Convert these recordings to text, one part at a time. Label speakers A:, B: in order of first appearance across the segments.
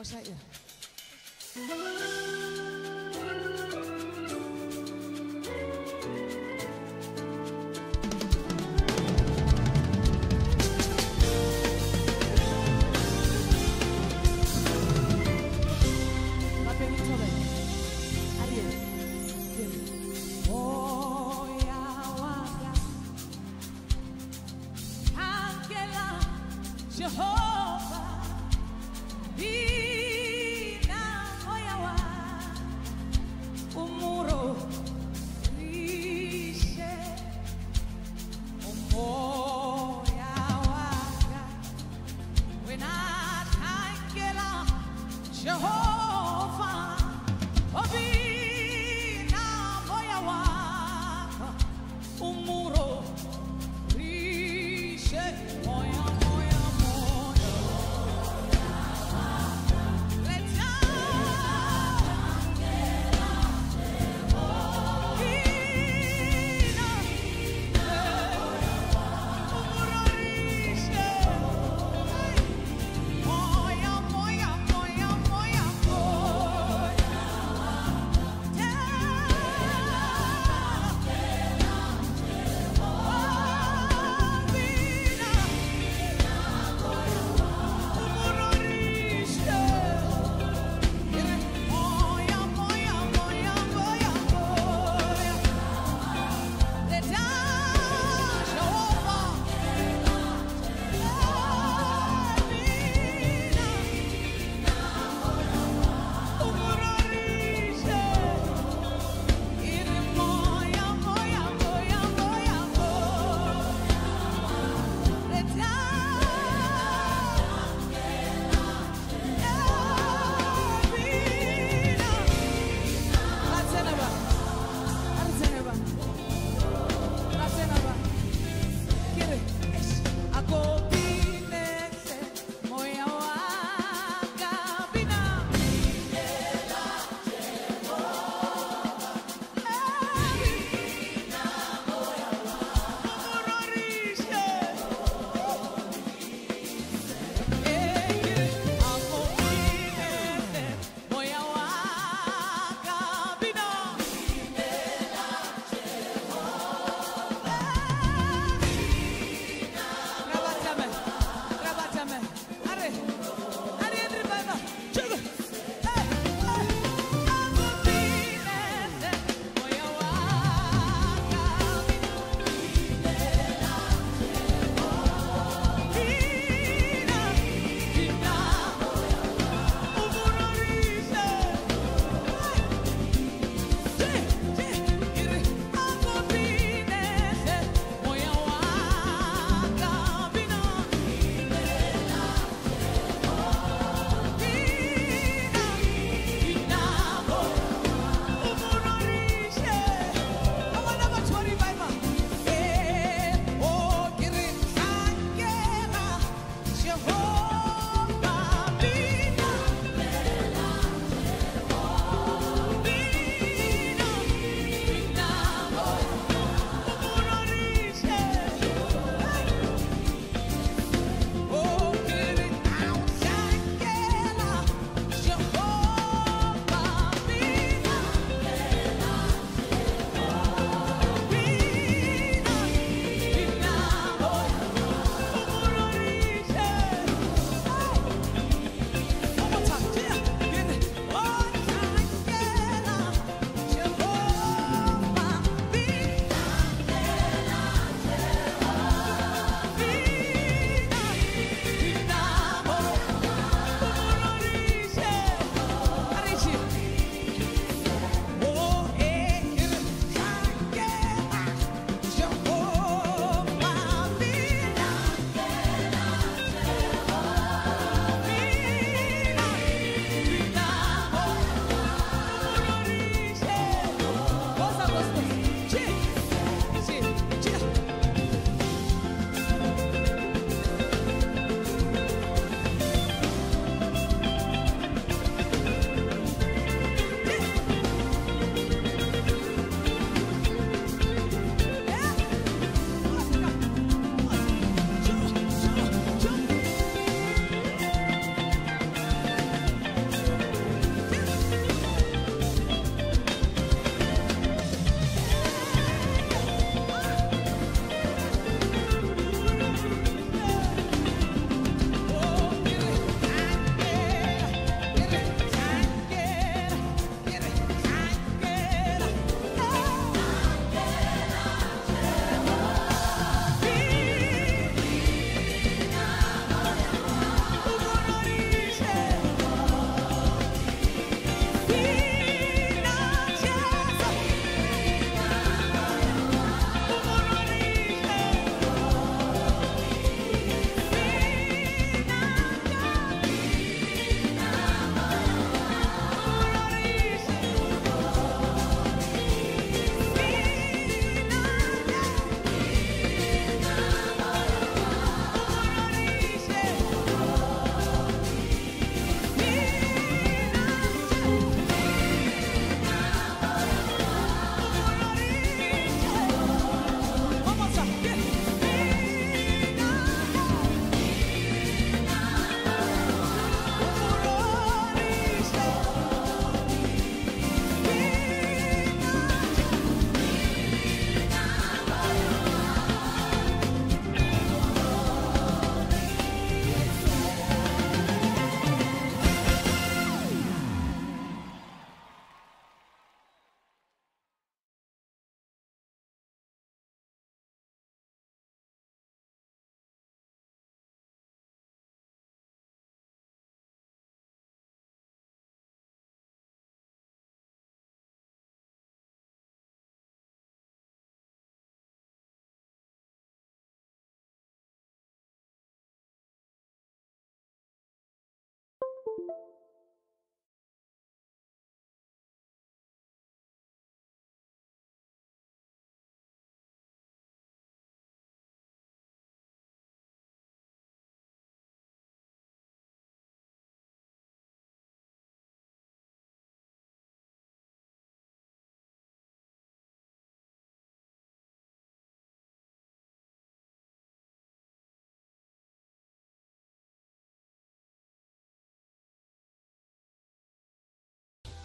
A: Kosha hiyo. Mapeni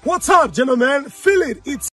B: What's up, gentlemen? Feel it. It's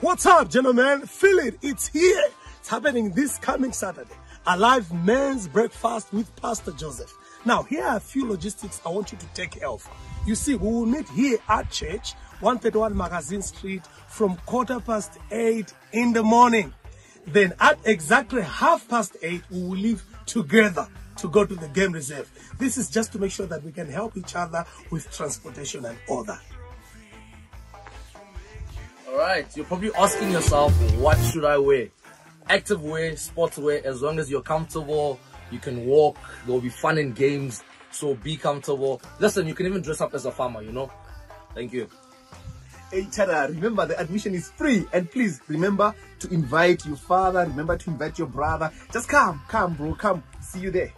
B: What's up, gentlemen? Feel it. It's here. It's happening this coming Saturday. Alive men's breakfast with Pastor Joseph. Now, here are a few logistics I want you to take care of. You see, we will meet here at church, 131 Magazyn Street, from quarter past 8 in the morning. Then at exactly half past 8, we will leave together to go to the game reserve. This is just to make sure that we can help each other with transportation and all that.
C: Alright, you're probably asking yourself, what should I wear? Active wear, sports wear, as long as you're comfortable, you can walk, there'll be fun in games, so be comfortable. Listen, you can even dress up as a farmer, you know? Thank you.
D: Chada, remember the admission is free and please remember to invite your father, remember to invite your brother. Just come, come bro, come. See you there.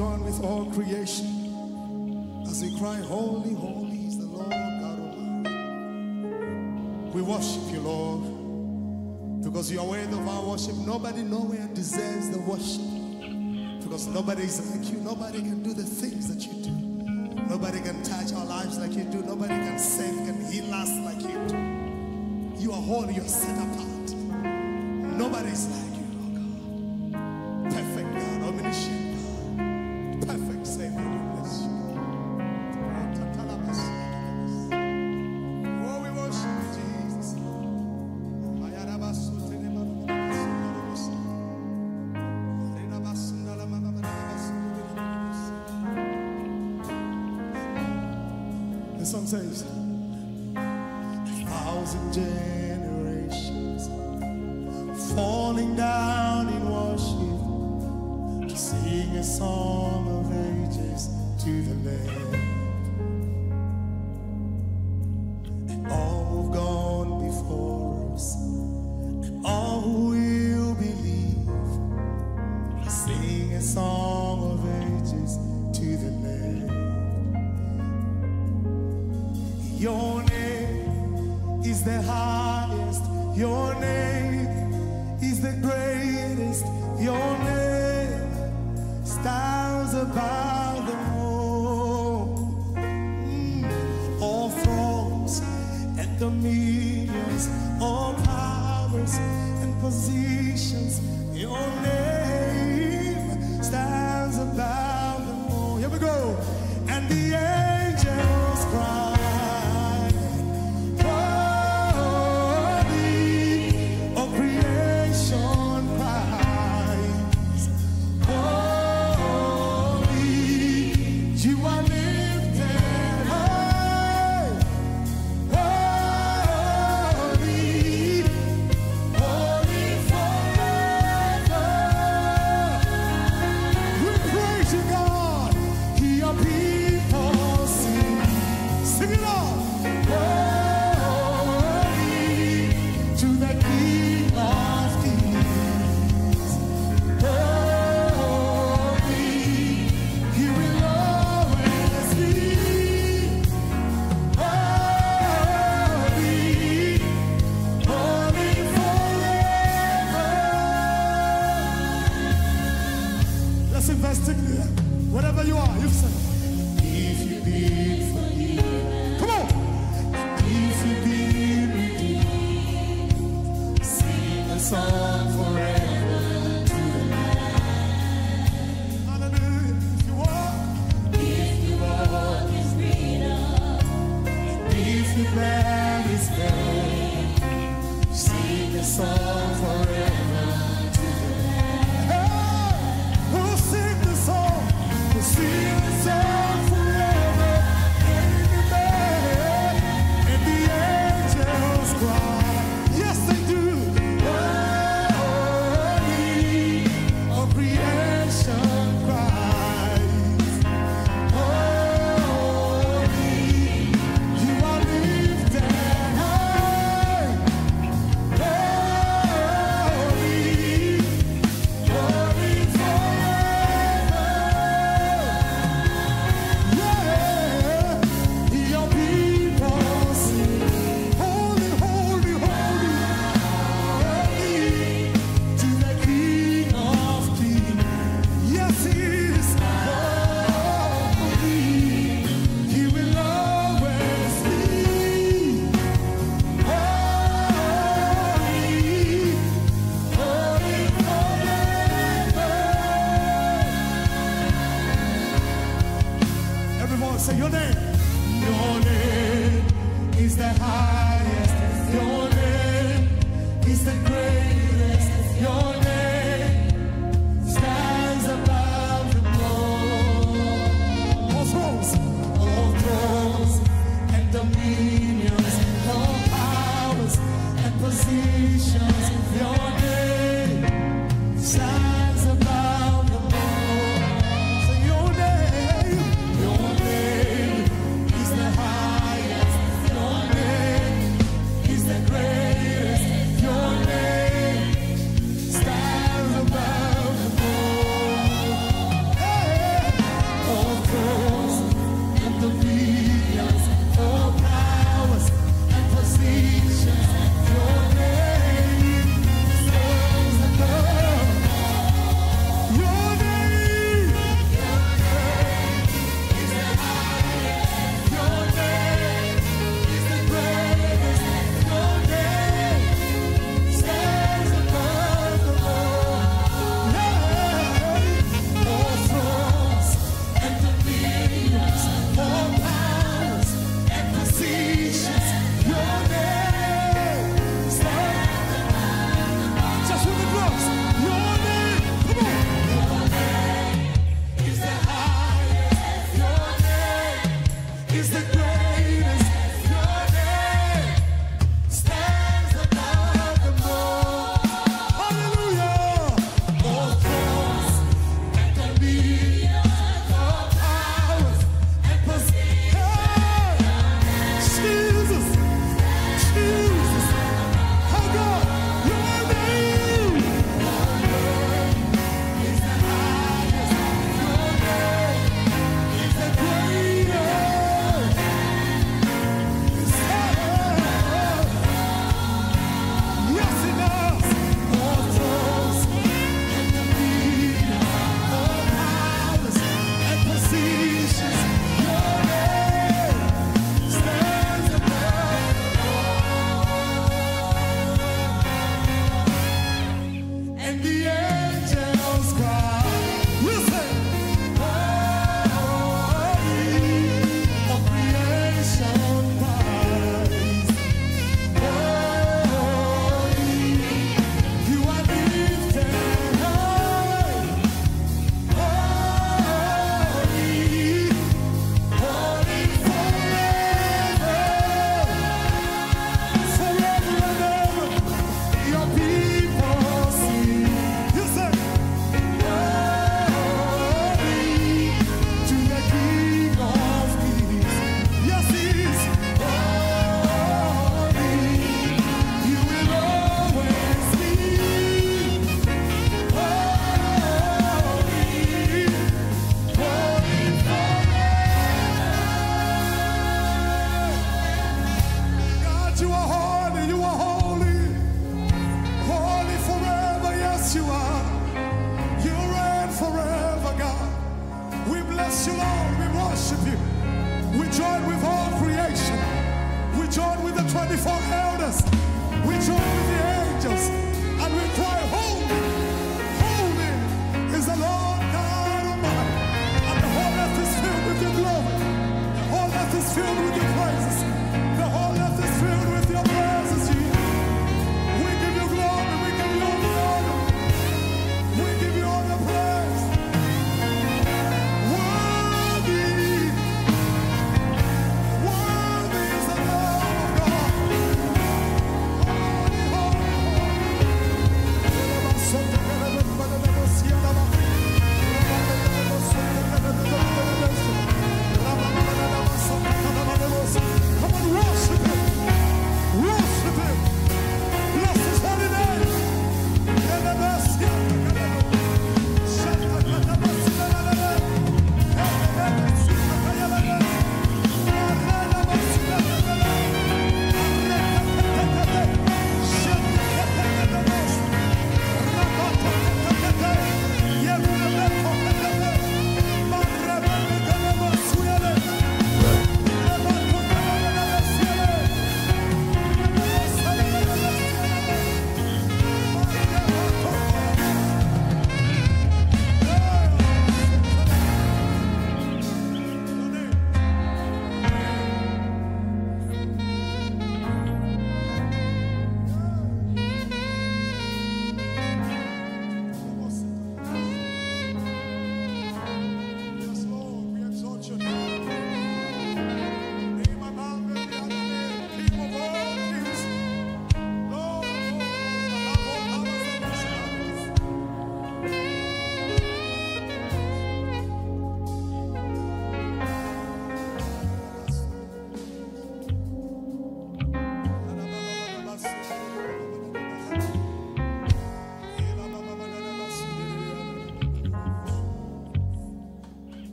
D: join with all creation as we cry, Holy, holy is the Lord God Almighty. We worship you, Lord, because you are worthy of our worship. Nobody nowhere deserves the worship because nobody is like you. Nobody can do the thing Your name is the highest. Your name is the greatest. Your name stands above the all. Mm. All thrones and dominions, all powers and positions. Your name. come on, say your name.
E: Eh. Your name eh. is the highest. Your name eh. is the greatest. Your name stands above the throne. All thrones, all thrones and dominions, all powers and
F: positions. Your name stands.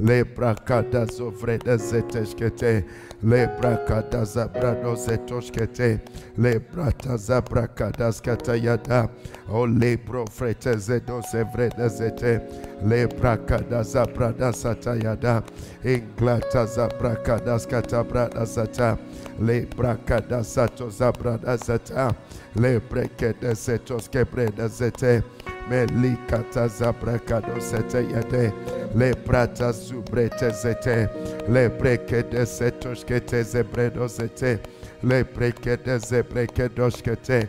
F: breke dozete le brakada zovrede zeteshkete le brakada zabrado zetoshkete le brata zabrakada skata yada. O le profrete zedo zevrede zete. Le brakada zabrada sata yada. Inglata zabrakada skata brada sata. Le brakada sato zabrada sata. Le breke de setos kebreda zete Melikata zabrakado sete yade le prata subrete zete le breke de setoshkete zebredo zete le breke de zebreke doshkete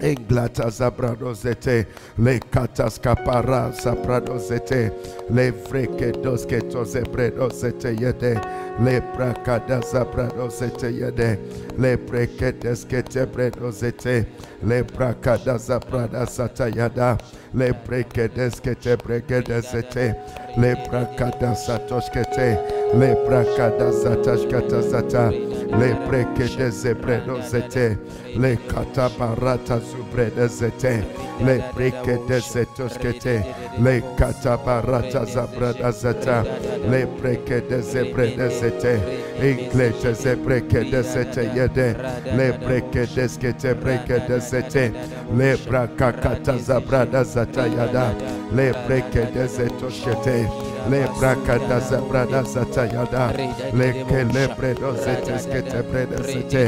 F: Englata zabrado zete le katas kapara zabrado zete le freke doske to zebredo zete yede le brakada zabrado zete yede le breke deskete bredo zete le brakada zabrada sata yada le breke deskete breke zete le brakada satoshkete le brakada satashkata zata le breke de zebredo zete le kata barata zubrede zete le breke de zetoshkete le kata barata zabrada zata le breke de zebrede zete inglete zebreke de zete yede le breke de skete breke de zete le braka kata zabrada zata yada le breke de zetoshkete le braka da zabrada zata yada le ke le bredo zete skete brede zete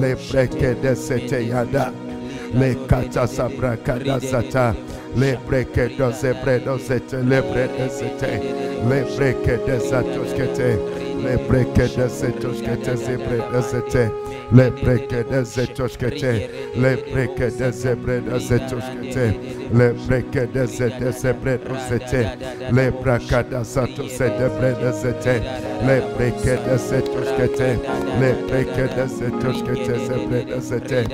F: le breke de zete yada le kata sabra kada zata le breke do zebredo zete le brede zete le breke de de de zetoskete. Le breke de zebre de zetoskete. Le breke de zete zebre de zete. Le braka da sato se de de zete. Le breke de zetoskete. Le breke de zetoskete zebre de zete.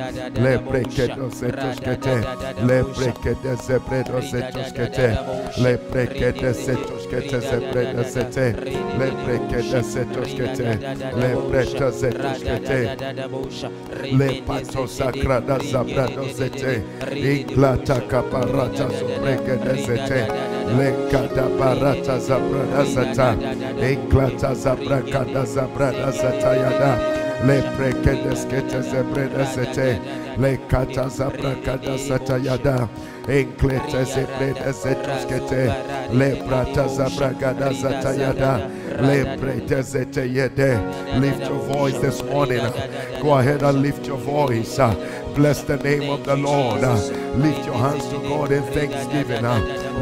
F: Le breke de. Le breke de zebre de zetoskete. Le de zetoskete zebre de zete. Le breke de. Le breke zetoskete. Le pato sagrada zabrado zete. Inglata caparata sobreke de zete. Le kata barata zabrada zata. Inglata zabrakada zabrada zata yada. Le preke deskete zebreda zete. Le kata zabrakada zata yada. Inklete zebreda zetuskete. Le prata zabragada zata yada. Le prete zete yede. Lift your voice this morning. Go ahead and lift your voice. Bless the name of the Lord. Lift your hands to God in thanksgiving.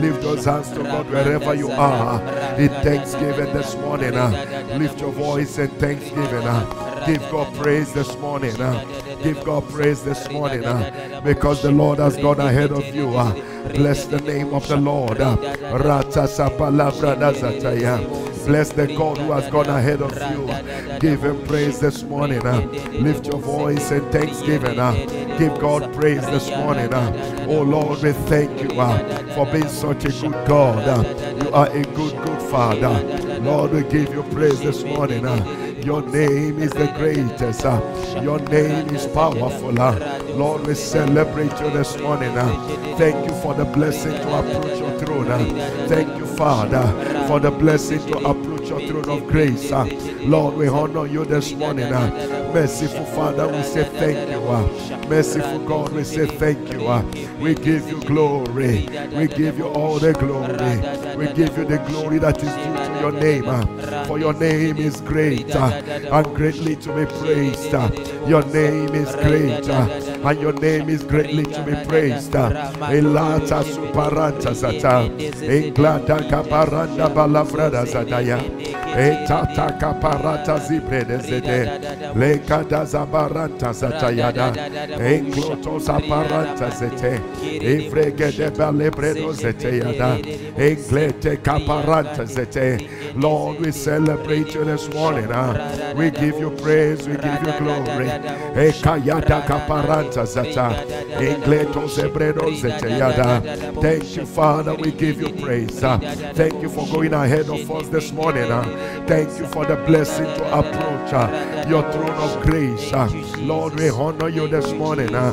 F: Lift those hands to God wherever you are. In thanksgiving this morning. Lift your voice in thanksgiving. Give God praise this morning. uh, Give God praise this morning. uh, Because the Lord has gone ahead of you. uh, Bless the name of the Lord. Uh. Bless the God who has gone ahead of you. Uh. Give him praise this morning. Uh. Lift your voice in thanksgiving. Give God praise this morning. Oh Lord, we thank you for being such a good God. You are a good, good Father. Lord, we give you praise this morning. Your name is the greatest. Your name is powerful. Lord, we celebrate you this morning. Thank you for the blessing to approach your throne. Thank you, Father, for the blessing to approach your throne of grace. Lord, we honor you this morning. Merciful Father, we say thank you. Merciful God, we say thank you. We give you glory. We give you all the glory. We give you the glory that is due to your name. For your name is great and greatly to be praised. Your name is great and your name is greatly to be praised. zata. Kaparanda. Etata kaparata. Lekada zabaranta zatayada. Zabaranta zete. Yada. Englete kaparanta zete. Lord, we celebrate you this morning. ah. We give you praise, we give you glory. Ekayada kaparanta zata. Engleto zebredo zete yada. Thank you, Father. We give you praise. ah. Thank you for going ahead of us this morning. ah. Thank you for the blessing to approach ah, your throne of grace. ah. Lord, we honor you this morning. ah.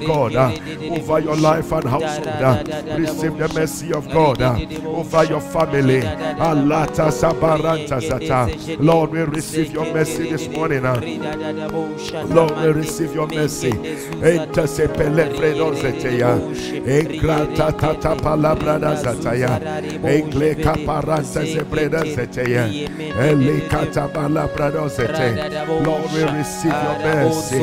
F: God ah, over your life and household. ah. Receive the mercy of God ah, over your family. Lord, we receive your mercy this morning. Lord, we receive your mercy. Enta se pelefre no zeteya. Engrata tata palabra da. Lord, we receive your mercy.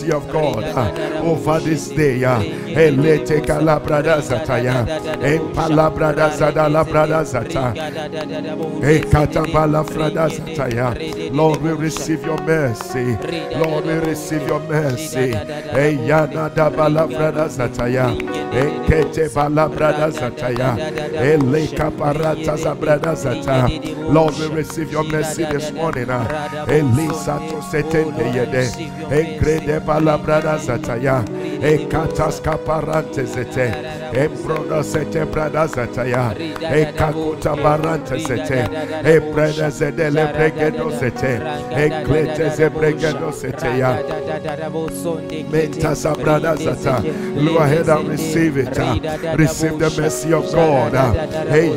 F: of God uh, over this day. uh. Elete kalabrada zataya. Empalabrada zadala brada zata. Ekatambala frada zataya. Lord, we receive your mercy. Lord, we receive your mercy. Eyana da bala frada zataya. Enkete bala brada zataya. Eleka parata zabrada zata. Lord, we receive your mercy this morning. ah. Elisa to setende yede. Engrede Ekatas kaparante zete. Embroda sete. Ekakuta barante and receive it. ah. Receive the mercy of God. ah.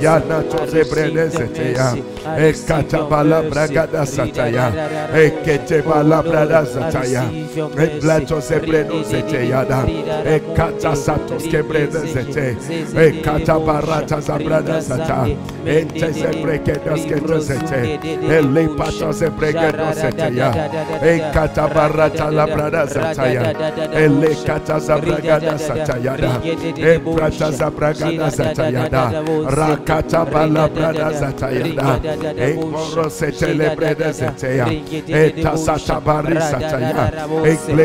F: Yana to zebrede zete ya. Ekata bala bragada sataya. Ekete bala brada zataya. Eblato zebredo zete yada. Ekata satos kebrede zete. Ekata barata zabrada zata. Ente zebrekedo skete zete. Ele pato zebregedo zete ya. Ekata barata la brada zataya. Ele kata zabragada satayada. Ebrata zabragada zatayada. Rakata bala brada zatayada. Ekmoro setele brede zeteya. Eta satabari sataya. Ekleto zabalo bredo zete.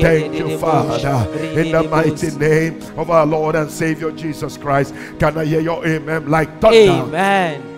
F: Thank you, Father, in the mighty name of our Lord and Savior Jesus Christ. Can I hear your amen like thunder?
G: Amen.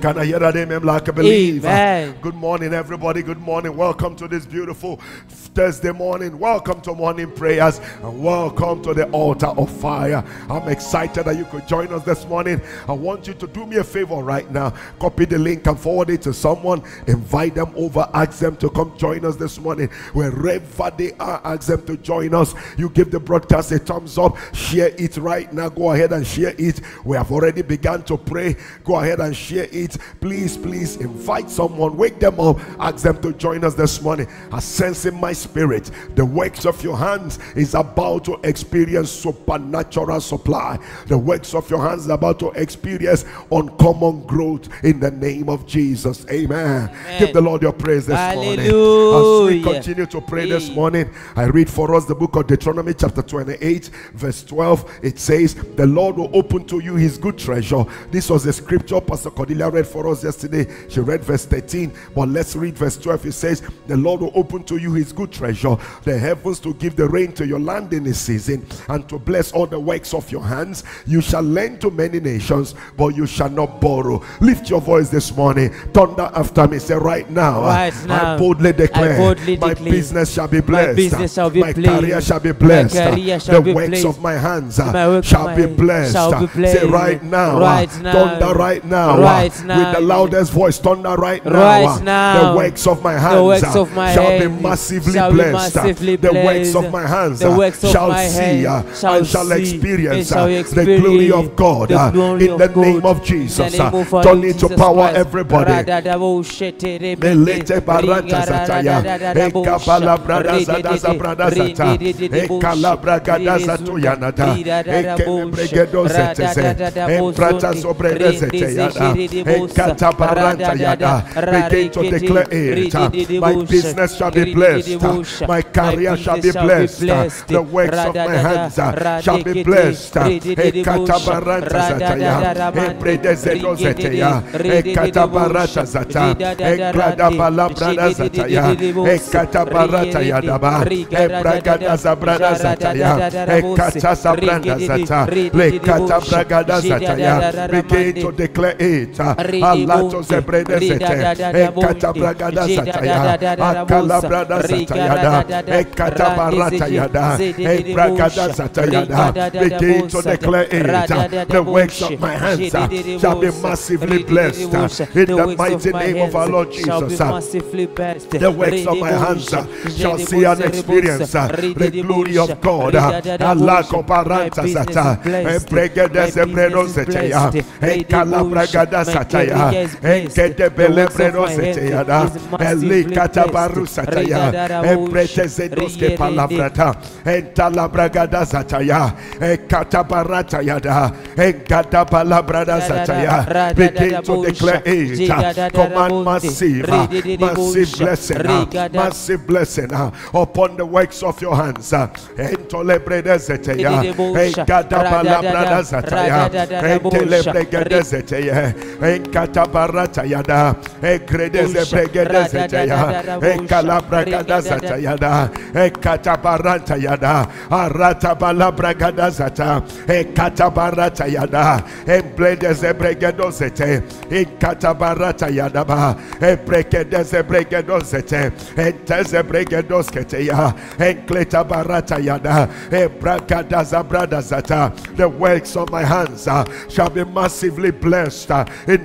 F: Can I hear that amen like a believer?
G: Amen.
F: Good morning, everybody. Good morning. Welcome to this beautiful Thursday morning. Welcome to morning prayers and welcome to the altar of fire. I'm excited that you could join us this morning. I want you to do me a favor right now. Copy the link and forward it to someone. Invite them over. Ask them to come join us this morning. Wherever they are, ask them to join us. You give the broadcast a thumbs up. Share it right now. Go ahead and share it. We have already begun to pray. Go ahead and share it. Please, please invite someone. Wake them up. Ask them to join us this morning. I sense in my spirit the works of your hands is about to experience supernatural supply. The works of your hands is about to experience uncommon growth in the name of Jesus. Amen. Give the Lord your praise this morning. As we continue to pray this morning, I read for us the book of Deuteronomy, chapter 28, verse 12. It says, The Lord will open to you his good treasure. This was the scripture Pastor Cordelia read for us yesterday. She read verse 13, but let's read verse 12. It says, The Lord will open to you his good treasure, the heavens to give the rain to your land in this season, and to bless all the works of your hands. You shall lend to many nations, but you shall not borrow. Lift your voice this morning. Thunder after me. Say, Right now,
G: Right
F: I boldly declare,
G: I boldly
F: my
G: declare,
F: business shall be blessed.
G: business shall be
F: my
G: blessed.
F: career shall be blessed.
G: shall
F: the
G: be
F: works
G: blessed.
F: of my hands
G: My
F: shall
G: my
F: be blessed.
G: shall be
F: Say right now,
G: Right now.
F: thunder right now,
G: Right now.
F: With the loudest voice, thunder right now.
G: Right
F: uh,
G: now.
F: The works of my hands
G: works
F: uh,
G: of my
F: shall be massively
G: shall be
F: blessed. uh,
G: massively
F: The works of my hands
G: The works of
F: shall
G: my
F: see
G: shall
F: and shall experience
G: and shall
F: uh, the glory of God
G: the glory
F: in the name
G: God.
F: of Jesus.
G: Name of our
F: Turn
G: Lord
F: it to power everybody. Begin to declare it. My business shall be blessed. My career shall be blessed. The works of my hands shall be blessed. Ekata baranta zataya. Ebrede zedo zeteya. Ekata barata zata. Ekrada balabrada zataya. Ekata barata yadaba. Ebragada zabrada zataya. Ekata zabrada zata. Lekata bragada zataya. Begin to declare it. Alato zebrede zete. Ekata bragada zataya. Akala brada zataya. Ekata barata yada. Ebragada zataya. Begin to declare it. The works of my hands shall be massively blessed. In the mighty name of our Lord Jesus. The works of my hands uh, shall see and experience uh, the glory of God. uh, Allah comparanta sata, empregede zebreno seteya, ekala bragada sataya, enkete bele breno seteya da, elikata baru sataya, emprete zedoske palabrata, entala bragada sataya, ekata yada, enkata palabrada. Begin to declare it. Command massive, massive blessing, massive blessing uh, upon the works of your hands. Entolebrede zeteya, enkata palabrada sataya, entelebrede zeteya, Enkatabarata yada. Ekredeze bregedeze teya. Ekalabragadazata yada. Ekatabarata yada. Arata balabragadazata. Ekatabarata yada. Embledeze bregedozete. Ekatabarata yada ba. Ebrekedeze bregedozete. Enteze bregedoskete ya. Enkleta barata yada. Ebrakadaza bradazata. The works of my hands uh, shall be massively blessed uh, in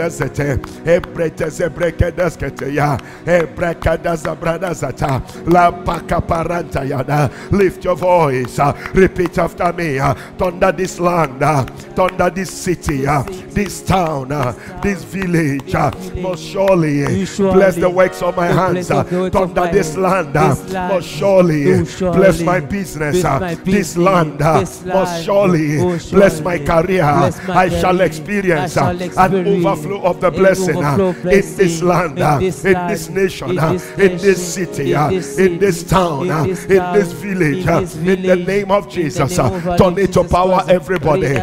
F: Intosatabalufreteze. Eklede bragaduzete ya. Embredeze ketuske predeze. Eklatas abragadazata. Embroteze de bregedezete. Ikakatas kaparanteze. Ebregedeze bredezete. Ebreteze brekedeskete ya. Ebrekadaza bradazata. La pakaparanta yada. Lift your voice. uh, Repeat after me. uh, Thunder this land. uh, Thunder this city. Uh, this town. Uh, this village. Uh, most surely bless the works of my hands.
G: bless the works of
F: Thunder this land. Most surely bless my business. This land. Most surely bless my career. I shall experience an
G: experience
F: overflow of the blessing uh, in this land,
G: in
F: uh,
G: this
F: in
G: land,
F: this nation,
G: in
F: uh,
G: this
F: in this
G: nation,
F: city,
G: in
F: uh,
G: this
F: in this
G: city,
F: town,
G: in
F: uh,
G: this
F: in this
G: town,
F: village,
G: in
F: uh, the name of Jesus.
G: name
F: uh,
G: of our
F: Turn it to power everybody.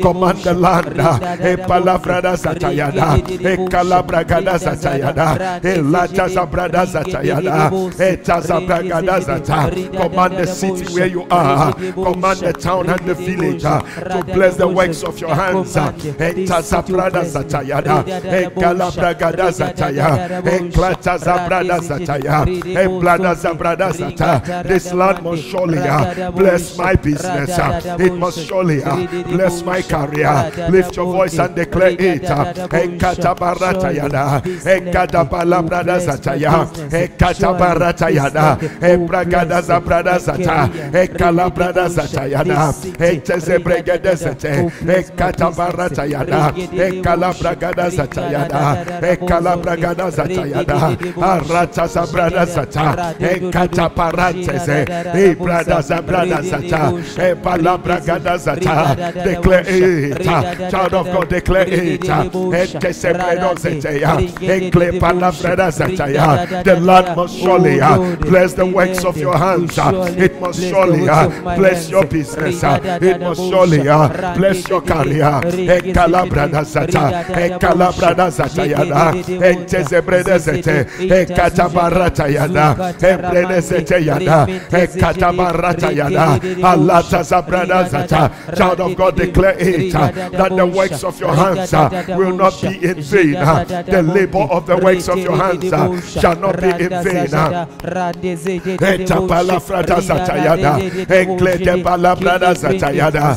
F: Command the land. Command the city where you are. Command the town and the village uh, to bless the works of your hands. Eta zabrada satayada. Ekalabragada zataya. Eklata zabrada zataya. Eblada zabrada zata. This land must surely ah, ah. ah, bless my business. It must surely bless my career. Lift your voice and declare it. Ekatabarata yada. Ekatapalabrada zataya. Ekatabarata yada. Ebragada zabrada zata. Ekalabrada zatayada. Etezebregede zete. Ekatabarata yada. Ekalabragada zatayada. Ekalabragada zatayada. Arata zabrada zata. Ekataparanteze. Ebrada zabrada zata. Ebalabragada zata. Declare it. uh, Child of God, declare it. uh, Etezebredo zeteya. Eklepalabrada zataya. The Lord must surely uh, bless the works of your hands. uh, It must surely uh, bless your business. uh, It must surely uh, bless your career. Ekalabrada zata. Ekalabrada zata yada. Entezebrede zete. Ekatabarata yada. Ebrede zete yada. Ekatabarata yada. Alata zabrada zata. Child of God, declare it uh, that the works of your hands uh, will not be in vain. uh, The labor of the works of your hands uh, shall not be in vain. uh, Etapala frata zatayada. Eklete palabrada zatayada.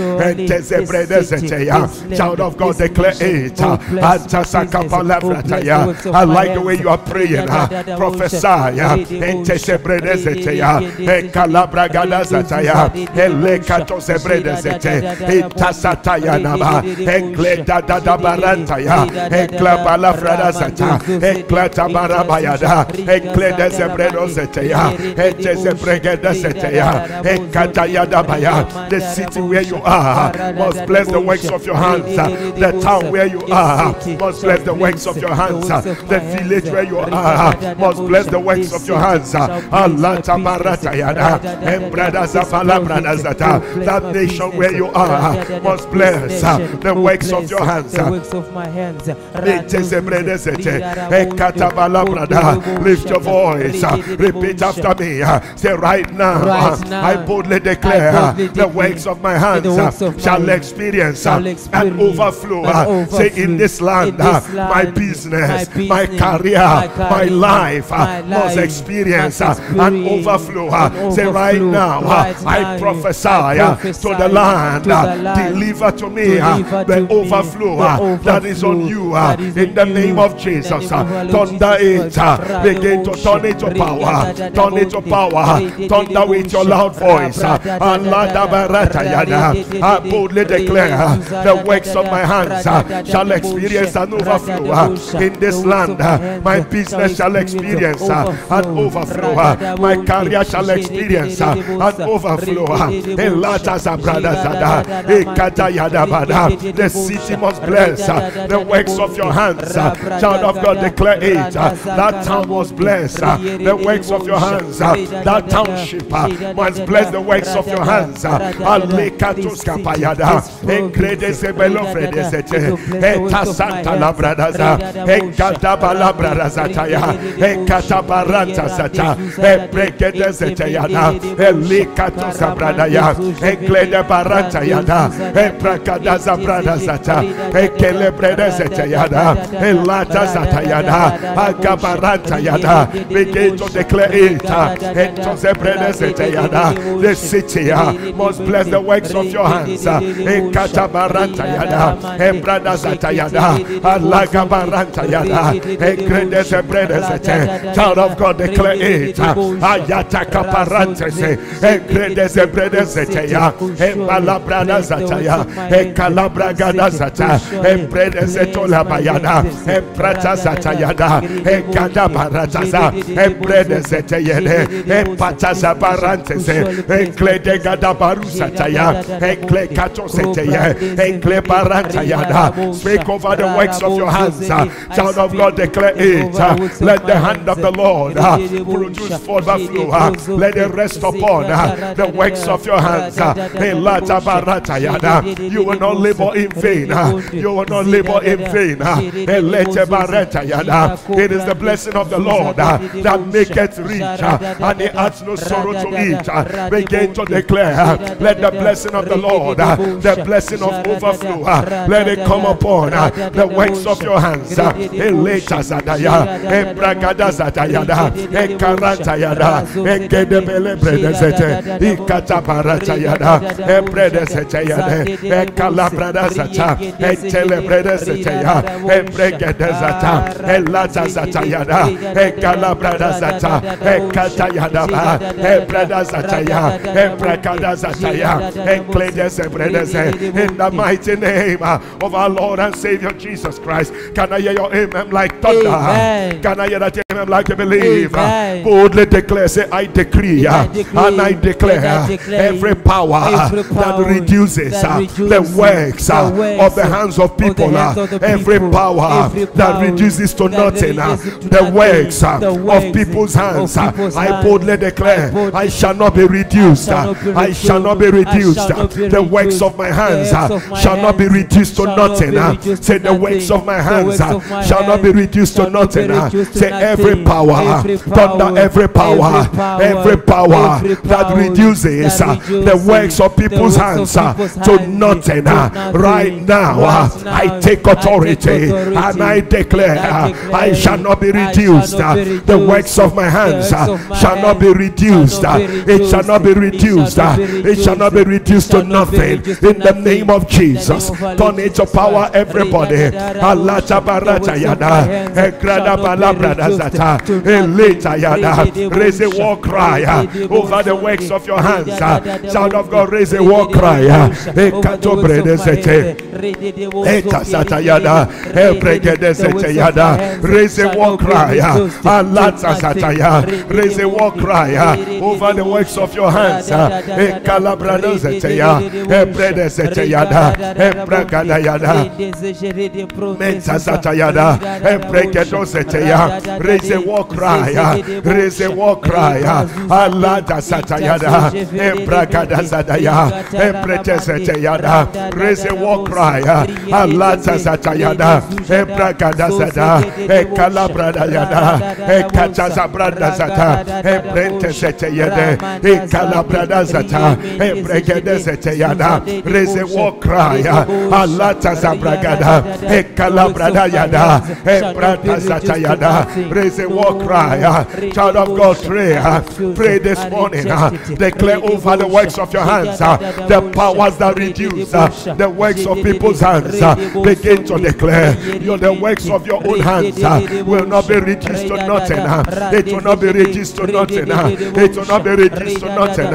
F: zete. Ente zebrede zete ya. Child of God, declare it. I like the way you are praying. uh, Prophesy. uh. The city where you are Ah, ah. ah, must bless the works of your hands. The town where you are must bless the works of your hands. The village where you are must bless the works of your hands. Allah tabarata yada. Embrada zapala brada zata. That nation where you are must bless the works of your hands.
G: The works of my hands.
F: Lift your voice. Repeat after me. Say right now. I boldly declare the works of my hands
G: works of
F: shall experience uh, an overflow.
G: an
F: uh, Say, in this land,
G: In this
F: uh, my business,
G: my
F: my career,
G: my
F: my life uh,
G: my
F: must experience
G: must
F: uh, an overflow. Uh, say, right now,
G: Right
F: I prophesy to the land,
G: to the land,
F: deliver to me
G: deliver
F: the
G: to
F: overflow
G: the
F: that is on you
G: is
F: in the name of Jesus.
G: name of our Lord
F: Thunder it, begin to turn it to power, turn it to power, thunder with your loud voice. Allah barata yada. I boldly declare uh, the works of my hands uh, shall experience an overflow uh, in this land. Uh, my business shall experience uh, an overflow. Uh, my career shall experience an overflow. The city must bless the works of your hands. Child of God, declare it. That town must bless the works of your hands. That township must bless the works of your hands. Uh, kapayada. Ekrede sebelo frede sete. Eta santa labradaza. Ekata balabradazataya. Ekata baranta sata. Ebrekede seteyada. Elikatus abradaya. Eklede baranta yada. Ebrakada zabradazata. Ekele brede seteyada. Elata zatayada. Agabaranta yada. Begin to declare it. uh, Entonces brede seteyada. The city uh, must bless the works of your hands. uh, Ekatabaranta yada. Ebrada zatayada. Alagabaranta yada. Ekrede zebrede sete. Child of God, declare it. Ayata kaparante se. Ekrede zebrede zeteya. Embalabrada zataya. Ekalabragada zata. Embrede zetola bayada. Emprata zatayada. Ekada barataza. Embrede zeteyede. Empata zabarante se. Eklede gada barusataya. Ekle kato seteye. Ekle baranta yada. Speak over the works of your hands. Child of God, declare it. Let the hand of the Lord uh, produce overflow. uh, Let it rest upon uh, the works of your hands. Uh, you will not labor in vain. Uh, you will not labor in vain. Uh, it is the blessing of the Lord that maketh rich, and he adds no sorrow to it. Begin to declare, let the blessing of the Lord, uh, the blessing of overflow, uh, let it come upon uh, the works of your hands. uh, Eleta zadaya, ebragada zadayada, ekaranta yada, ekedebele bredezete, ikata barata yada, ebredezete yada, ekalabrada zata, etele bredezete ya, ebregedezata, elata zata yada, ekalabrada zata, ekata yada ba, ebreda zata ya, ebrekada zata ya, ekledeze bredeze, in the mighty name uh, of our Lord and Savior Jesus Christ. Can I hear your amen like thunder?
G: Amen.
F: Can I hear that amen like you believe?
G: Amen.
F: Boldly declare, say, I decree, uh,
G: I decree,
F: and I declare,
G: and I declare
F: every power,
G: every
F: that reduces,
G: that
F: uh,
G: reduces
F: the works,
G: the
F: uh,
G: works
F: of the hands of
G: of
F: people,
G: hands
F: uh,
G: of the
F: every power
G: every
F: that reduces to
G: that
F: nothing uh,
G: reduces to
F: the
G: nothing,
F: works uh,
G: the
F: of people's hands. uh,
G: people's
F: I
G: hands.
F: boldly declare,
G: I boldly
F: I shall not be reduced.
G: shall
F: uh,
G: not be
F: I shall not be
G: reduced. I
F: reduced.
G: shall
F: uh,
G: not be
F: The works of my hands uh, shall not be reduced to nothing. uh, Say the works of my hands
G: works
F: uh,
G: of my
F: shall not be reduced to
G: shall not be
F: nothing. uh, Say every power, thunder every power,
G: every power,
F: every power
G: every
F: that reduces uh, the works of people's hands uh, to nothing.
G: to
F: uh. Right now, uh, I take authority and I declare uh,
G: I
F: shall not be reduced. uh, The works of my hands
G: works
F: uh,
G: of my
F: shall not be reduced.
G: shall
F: uh,
G: not be
F: It shall not be
G: reduced.
F: reduced.
G: It shall
F: uh,
G: not be
F: It shall not be
G: reduced.
F: reduced to
G: shall not be
F: nothing. In the name of Jesus, turn it to power everybody. Alata barata yada, ekrada balabrada zata, eleta yada. Raise a war cry uh, over the works of your hands. uh, Child of God, raise a war cry. uh, Ekato brede zete. Ekasata yada, ebregede zete yada. Raise a war cry. Alata sataya. Raise a war cry over the works of your hands. Ekalabrado zete ya, ebrede zete yada, ebragada yada. Menta satayada, ebregedo seteya, Raise a war cry. Raise a war cry. Alada Satayada. Embrakada Zadaya. Embretesetayada. Raise a war cry. Alada Satayada. Embrakada Zada. Ekalabrada Yada. Ekachazabrada Zata. Embretesetayada. Ekalabrada Zata. Embregede Zetayada. Raise a war cry. Alata Zabragada. Ekalabrada Yada. Embrata Zatayada. Raise a war cry. Child of God, pray. uh, Pray this morning. uh, Declare over the works of your hands. uh, The powers that reduce uh, the works of people's hands. Uh, begin to declare. You're the works of your own hands uh, will not be reduced to nothing. It will not be reduced to nothing. It will not be reduced to nothing.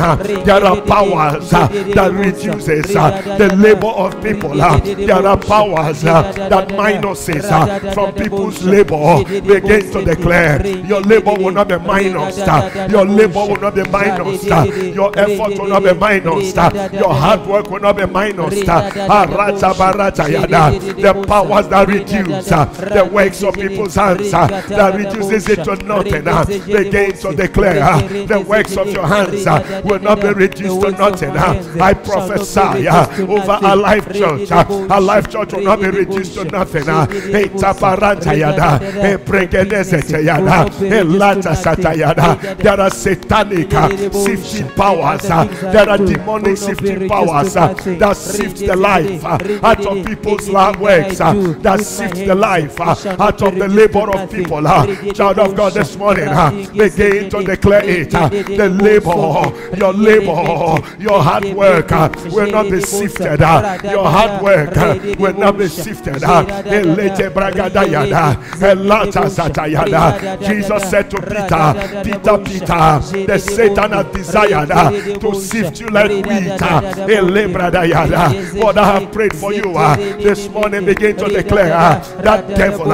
F: There are powers that reduces uh, the labor of people. uh, There are powers uh, that minuses from people's labor. Begin to declare your labor will not be minused. uh, Your labor will not be minused. uh, Your effort will not be minused. uh, Your hard work will not be minused. Arata barata yada. The powers that reduce the works of people's hands, that reduces it to nothing. uh, Begin to declare the works of your hands will not be reduced to nothing. I prophesy uh, over Alive Church. uh, Alive Church will not be reduced to nothing. uh, Etaparanta eh, yada. Ebregedezete eh, yada. Elata eh, satayada. There are satanic uh, sifting powers. Uh, there are demonic sifting powers uh, that sift the life out of people's works. That sift the life out of the labor of people. Child of God, this morning, begin to declare it. The labor, your labor, your hard work will not be sifted. uh, Your hard work uh, ah. will not be sifted. Elete bragadayada, elata satayada. Jesus said to Peter, Peter, Peter, the Satan has desired ah, to sift you like wheat. Lord, I have prayed for you this morning. Begin to declare that devil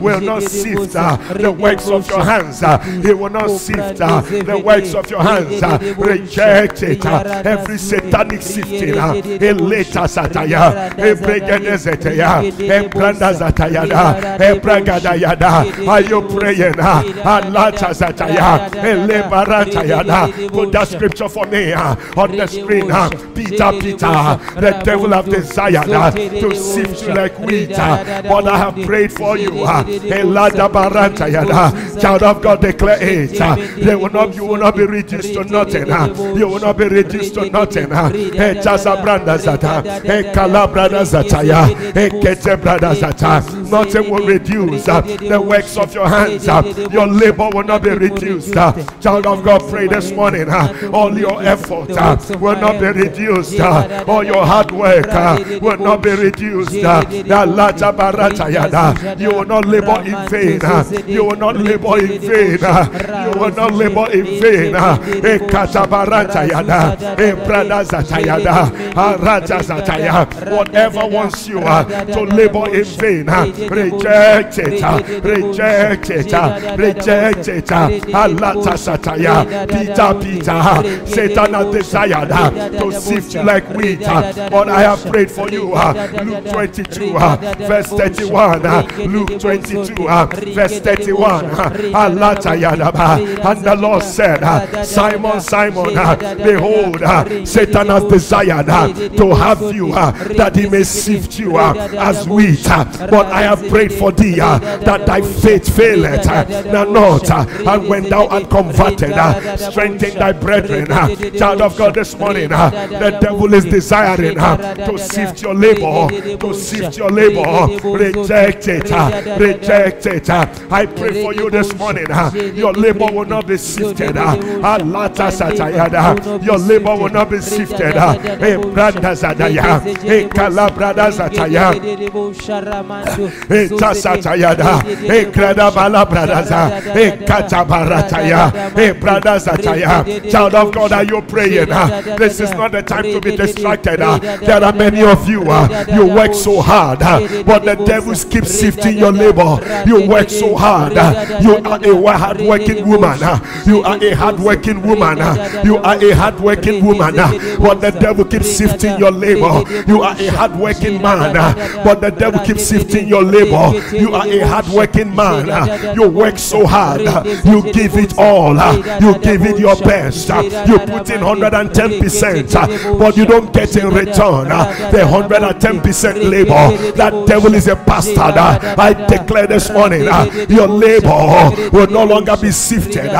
F: will not sift the works of your hands. He will not sift the works of your hands. Reject it. Every satanic sifting. uh, Eleta sataya, ebregedezeteya, embrandazatayada, ebragadayada. Are you praying? uh, Alata zataya, elebaratayada. Put that scripture for me uh, on the screen. uh, Peter, Peter, the devil have desired uh, to sift you like wheat, uh, but I have prayed for you. uh, Elada baratayada. Child of God, declare it. uh, They will not, you will not be reduced to nothing. uh, You will not be reduced to nothing. Uh, Echaza branda zata, ekala branda zataya, ekete branda zata. Nothing will reduce uh, the works of your hands. uh, Your labor will not be reduced. uh, Child of God, pray this morning. uh, All your effort uh, will not be reduced. All your hard work will not be reduced. the lata barata yada. You will not labor in vain. uh, You will not labor in vain. You will not labor in vain. uh, Ekata barata yada. Ebrada zatayada. Araja zataya. Whatever wants you uh, to labor in vain, uh, reject it. uh, Reject it. uh, Reject it. uh. Peter, Peter. Satan has desired uh, to sift you like wheat. uh, But I have prayed for you. uh, Luke 22, uh, verse 31. uh, Luke 22, uh, verse 31. uh, Alata yadaba. And the Lord said, uh, Simon, Simon, uh, behold, uh, Satan has desired uh, to have you that he may sift you as wheat. But I have prayed for thee uh, that thy faith faileth uh, now not. And when thou art converted, strengthen thy brethren. Child of God, this morning, uh, the devil is desiring uh, to sift your labor, to sift your labor. Reject it, reject it. I pray for you this morning. Your labor will not be sifted. Your labor will not be sifted. Uh. Eh, branda zadaya. Eh, kalabrada zataya. Eta satayada, e krada bala bradaza, e kata barataya, e bradazataya. Child of God, are you praying? uh? This is not the time to be distracted. uh. There are many of you, uh, you work so hard, uh, but the devils keep sifting your labor. You work so hard. You are a hard-working woman. uh, You are a hard-working woman. uh, You are a hard-working woman, uh, but the devil keeps sifting your labor. You are a hard-working man, uh, but the devil keeps sifting your labor. You are a hard-working man, uh, You work so hard. Uh, you give it all. Uh, you give it your best. Uh, you put in 110%, but you don't get in return the 110% labor. That devil is a bastard. I declare this morning your labor will no longer be sifted.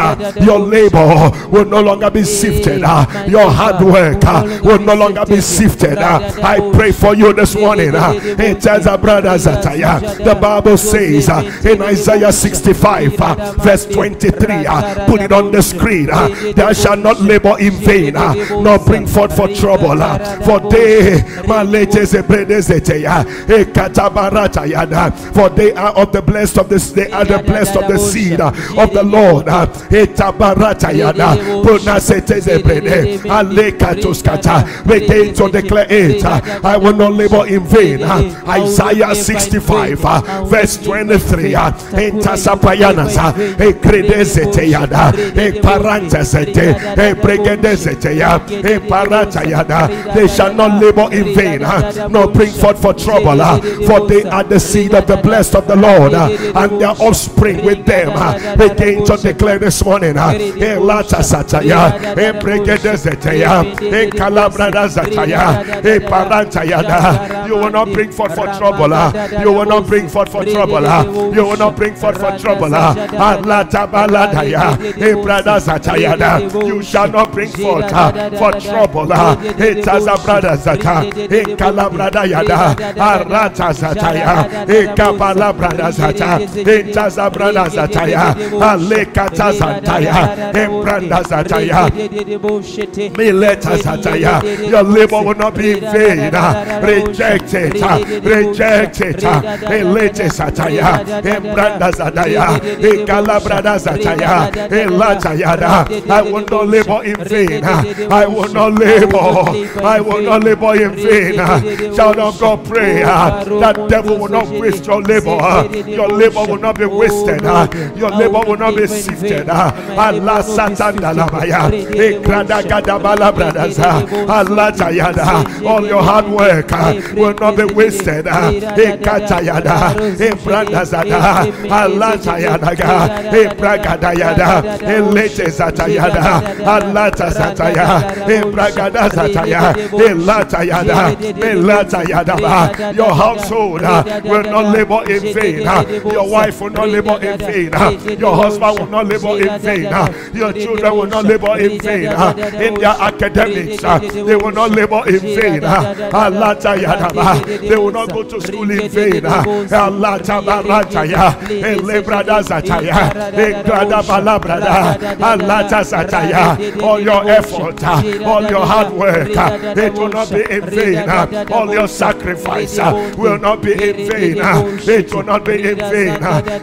F: Your labor will no longer be sifted. Your hard work will no longer be sifted. I pray for you this morning. It tells our brothers that the Bible says in Isaiah 65, verse 23, put it on the screen. Thou shalt not labor in vain, nor bring forth for trouble. For they, for they are of the blessed of this, they are the blessed of the seed of the Lord. Begin to declare it. Uh, uh, I will not labor in uh, vain. Isaiah 65, verse 23. Entasapayanas, e credesete yada, e parantesete, e pregedesete ya, e paratayada. They shall not labor in vain, nor bring forth for trouble, for they are the seed of the blessed of the Lord, and their offspring with them. Begin to declare this morning. E lata sataya, e pregedesete ya, e calabrada zataya, parantayada. You will not bring forth for trouble. Ah. You will not bring forth for trouble. Ah. You will not bring forth for trouble. Ah. Alata baladaya, brada zatayada. You shall not bring forth for trouble. It has a brother zata, e calabrada yada, arata zataya, e kabala brada zata, e taza brada zataya, alekata zataya, e branda zataya, mileta zataya. Your labor will not be in vain. Reject it, reject it. Elete sataya, e branda zataya, e calabrada zataya, e latayada. I will not labor in vain. I will not labor. I will not labor in vain. Child of God, pray. Uh, that devil will not waste your labor. Your labor will not be wasted. Your labor will not be sifted. Allah satanda labaya. Ekrada gada bala brothers. Allah tayada. All your hard work uh, will not be wasted. Your household uh, will not labor in vain. Uh, your wife will not labor in vain. Your husband will not labor in vain. Your children will not labor in vain. In their academics, they will not labor in vain. They will not go to school in vain. Alata barataya. Elebrada zataya. Egrada balabrada. Alata zataya. All your effort, all your hard work, it will not be in vain. All your sacrifice will not be in vain. It will not be in vain.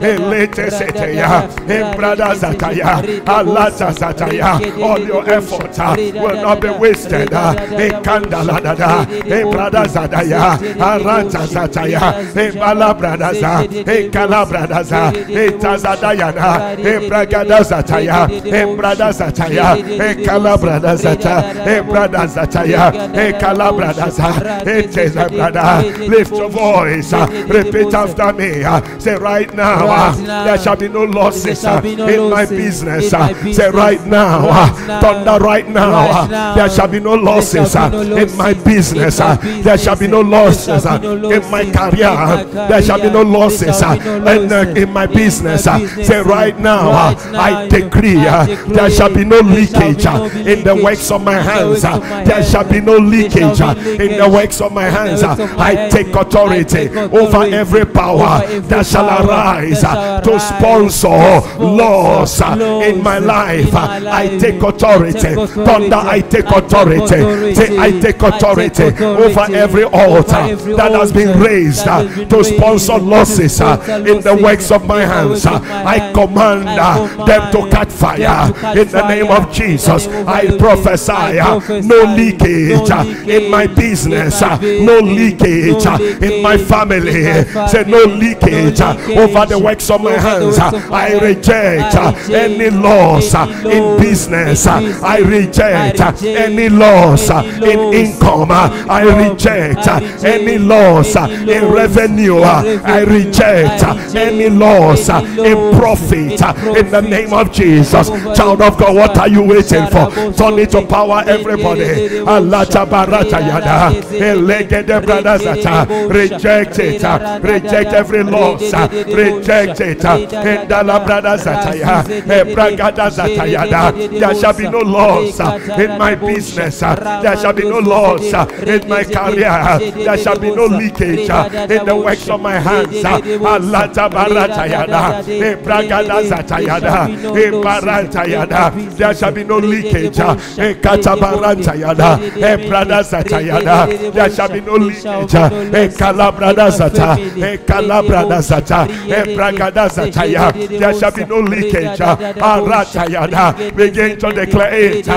F: Elete seteya. Embrada zataya. Alata zataya. All your effort will not be wasted. Ekandaladada. Embrada zataya. Aranta zataya. Embala bradaza. Ekala bradaza. Etazadayana. Embragada zataya. Embrada zataya. Ekala bradazata. Embrada zataya. Ekala bradaza. Eteza brada. Lift your voice. Repeat after me. Say right now. There shall be no losses in my business. Say right now. Thunder right now. There shall be no losses in my business. There shall be no losses in my career. There shall be no losses in, in my business. Say right now, I decree there shall be no leakage in the works of my hands. There shall be no leakage in the works of my hands. I take authority over every power that shall arise to sponsor loss in my life. I take authority. Thunder, I take authority. Say, I take authority over every altar that has been raised uh, to sponsor losses uh, in the works of my hands. Uh, I command them to catch fire in the name of Jesus. I prophesy no leakage in my business, no leakage in my family. Say, no leakage over the works of my hands. I reject any loss in business. I reject any loss in income. I reject any loss in revenue. I reject any loss uh, in profit uh, in the name of Jesus. Child of God, what are you waiting for? Turn it to power, everybody. Allah tabarata yada. Elegede brothers that uh, reject it, uh, reject every loss, uh, reject it. uh, Endala brothers that uh, ya, ebragada zata yada. There shall be no loss uh, in my business. There shall be no loss uh, in my career. There shall be no leakage in the works of my hands. Allah tabarata yada. Ebragada zata yada. Ebarata yada. There shall be no leakage. uh, Ekatabarata yada. Ebrada zata yada. There shall be no leakage. Ekalabrada zata. Ekalabrada zata. Ebragada zata ya. There shall be no leakage. Begin to declare it.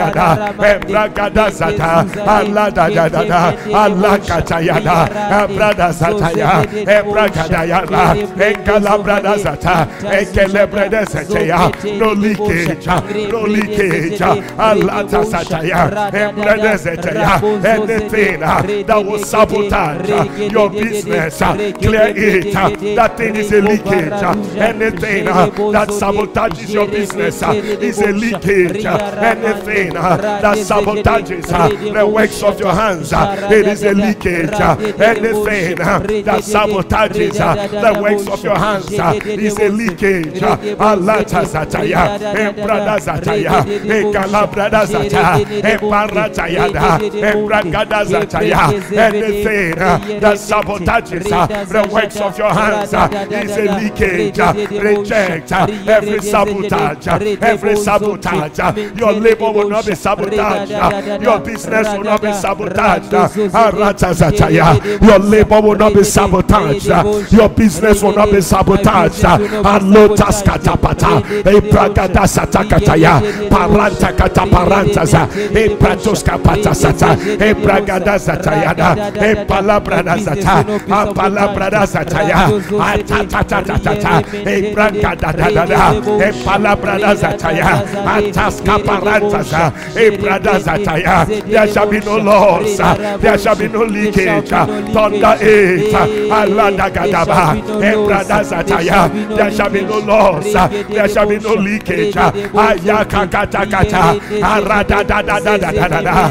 F: Uh, Endalabaranda yada. Ebragada zata. Allah da da da da. Allah kata yada. Ebrada zata ya. Ebragada yada. Ekalabrada zata. Ekelebrada zata ya. No leakage. uh, No leakage. uh, Allah ta zata ya. Ebrada zata ya. Anything uh, that will sabotage uh, your business, uh, clear it. uh, That thing is a leakage. uh, Anything uh, that sabotages your business uh, is a leakage. uh, Anything that sabotages uh, the works of your hands, uh, it is uh, uh, uh, a leakage. Anything uh, that sabotages the works of your hands is a leakage. uh, Allah ta zataya, Ebrada zataya, Ekalabrada zataya, Eparatayada, Ebragada zataya. Anything that sabotages the works of your hands is a leakage. Reject every sabotage, every sabotage. Your labor will not be sabotaged. Your business will not be sabotaged. zataya. Ah, Your labor will not be sabotaged. Your business will not be sabotaged. uh, Alotas katapata, Ebragada satakataya, Paranta kataparantaza, Epratos eh, kapata sata, Ebragada eh, zatayada, Epalabrada eh, zata, Apalabrada zataya, Atatatatata, ah, Ebragada dadada, Epalabrada zataya, Ataskaparantaza, ah, Ebrada zataya. There shall be no loss, there shall be no leakage. Thunder Alada zataya. There shall be no loss, there shall be no leakage. Ayaka kata kata, Arada da da da da da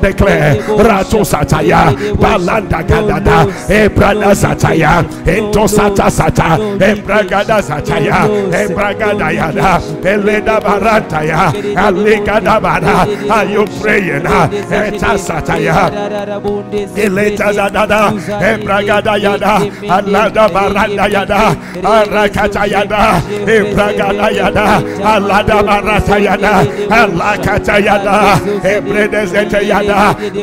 F: declare, Rato Sataya, Balanda Gadada, Ebrada Sataya, Ento Sata Sata, Ebragada Sataya, Ebragada Yada, Eleda Barataya, Alegada Bara. Are you praying? Eta Sataya, Eleta Zadada, Ebragada Yada, Alada Baranda Yada, Arakata Yada, Ebragada Yada, Alada Barata Yada, Alakata Yada, Ebredezete Yada,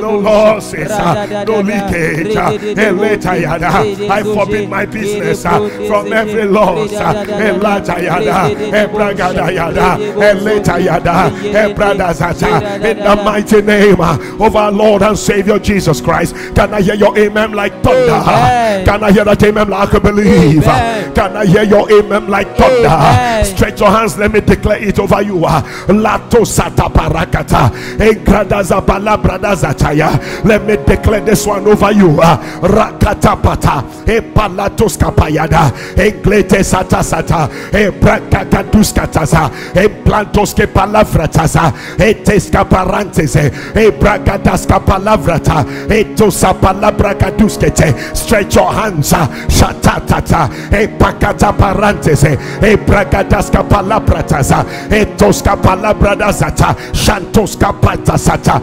F: no losses, uh, no leakage, uh, I forbid my business uh, from every loss, uh, Elata Yada, Ebragada Yada, Eleta Yada, Ebradazata, in the mighty name uh, of our Lord and Savior Jesus Christ. Can I hear your amen like thunder? Can I hear that amen like a believer? Can I hear your amen like thunder? Stretch your hands, let me declare it over you. uh. Lato sata parakata. Egradaza palabrada zataya. Let me declare this one over you. uh. Rakata pata. Epalatos kapayada. Eglete sata sata. Ebrakakatus kataza. Emplantos ke palavrataza. Eteska parantese. Ebragadas palavrata. Etosa palabrakaduskete. Stretch your hands. uh. Shatatata. Epakata parantese. Ebragadaska palabrataza. Etoska palabradazata. Shantoska patasata.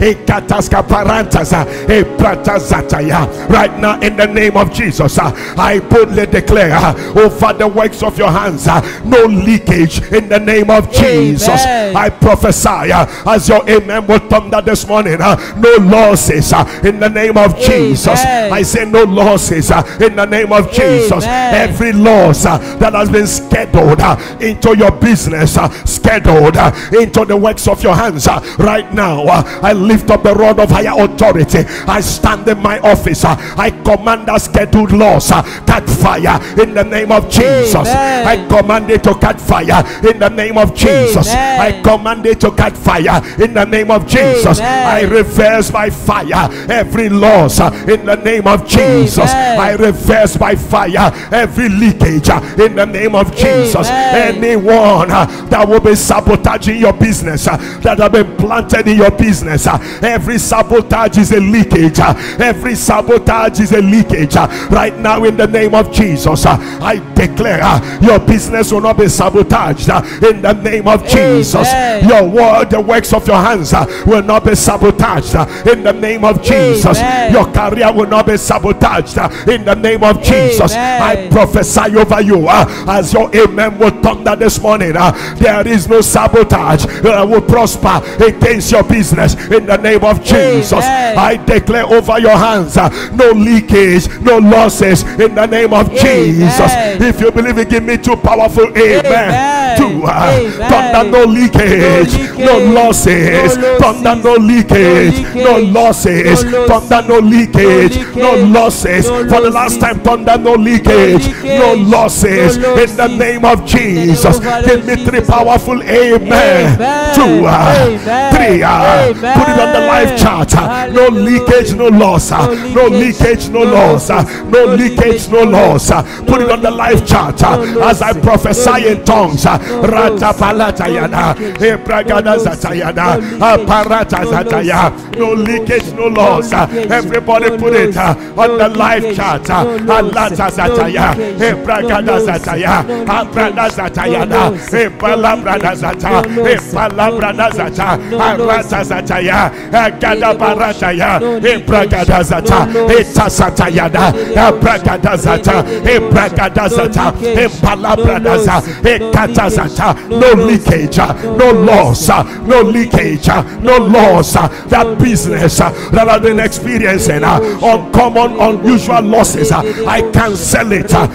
F: Ekataska parantaza. Ebratazataya. Right now, in the name of Jesus, uh, I boldly declare uh, over the works of your hands uh, no leakage in the name of Jesus.
G: Amen.
F: I prophesy uh, as your amen will thunder this morning. Uh, no losses uh, in the name of Jesus.
G: Amen.
F: I say no losses in the name of Jesus.
G: Amen.
F: Every loss that has been scheduled into your business, scheduled into the works of your hands, right now uh, I lift up the rod of higher authority. I stand in my office. uh, I command that scheduled loss uh, catch fire in the name of Jesus.
G: Amen.
F: I command it to catch fire in the name of Jesus.
G: Amen.
F: I command it to catch fire in the name of Jesus.
G: Amen.
F: I reverse by fire every loss uh, in the name of Jesus. I reverse by fire every leakage uh, in the name of Jesus. Anyone uh, that will be sabotaging your business, uh, that have been planted in your business, uh, every sabotage is a leakage. uh, Every sabotage is a leakage. uh, Right now, in the name of Jesus, uh, I declare uh, your business will not be sabotaged uh, in the name of Jesus.
G: Amen.
F: Your word, the works of your hands uh, will not be sabotaged uh, in the name of Jesus.
G: Amen.
F: Your career will not be sabotaged uh, in the name of Jesus.
G: Amen.
F: I prophesy over you uh, as your amen will thunder this morning. uh, there is no sabotage that will prosper against your business in the name of Jesus.
G: Amen.
F: I declare over your hands uh, no leakage, no losses in the name of Jesus. If you believe it, give me two powerful amen.
G: Amen.
F: Two, uh, thunder no leakage, no, losses, thunder no leakage,
G: No
F: losses, thunder no leakage, no losses. For the last time, thunder no leakage, no losses. In the name of Jesus. Give me three powerful amen. Two, uh, three, uh, put it on the life chat. uh, No leakage, no loss.
G: No leakage,
F: no loss. No leakage, no loss. Put it on the life
G: no
F: as I prophesy in tongues.
G: Losses. No
F: Ebragada. Zatayana. Aparata
G: No
F: Zataya. No leakage, no loss. Everybody put it uh, on the chat.
G: No
F: uh. Alata Zataya. Ebragada. Zataya, Abrada. Zatayana,
G: No losses.
F: Epalabrada
G: No
F: Zata,
G: leakage. No losses.
F: Epalabrada
G: No
F: Zata, Arata. Zataya, Agada Barataya, Ebragada Zata,
G: No losses.
F: Etasatayada, Zata, Ebragada Zata, Empalabrada Zata, Ekata Zata, no leakage, uh, no loss, uh, no leakage, uh, no loss. uh, That business uh, that I've been experiencing uh, uncommon, unusual losses, uh, I cancel it. uh,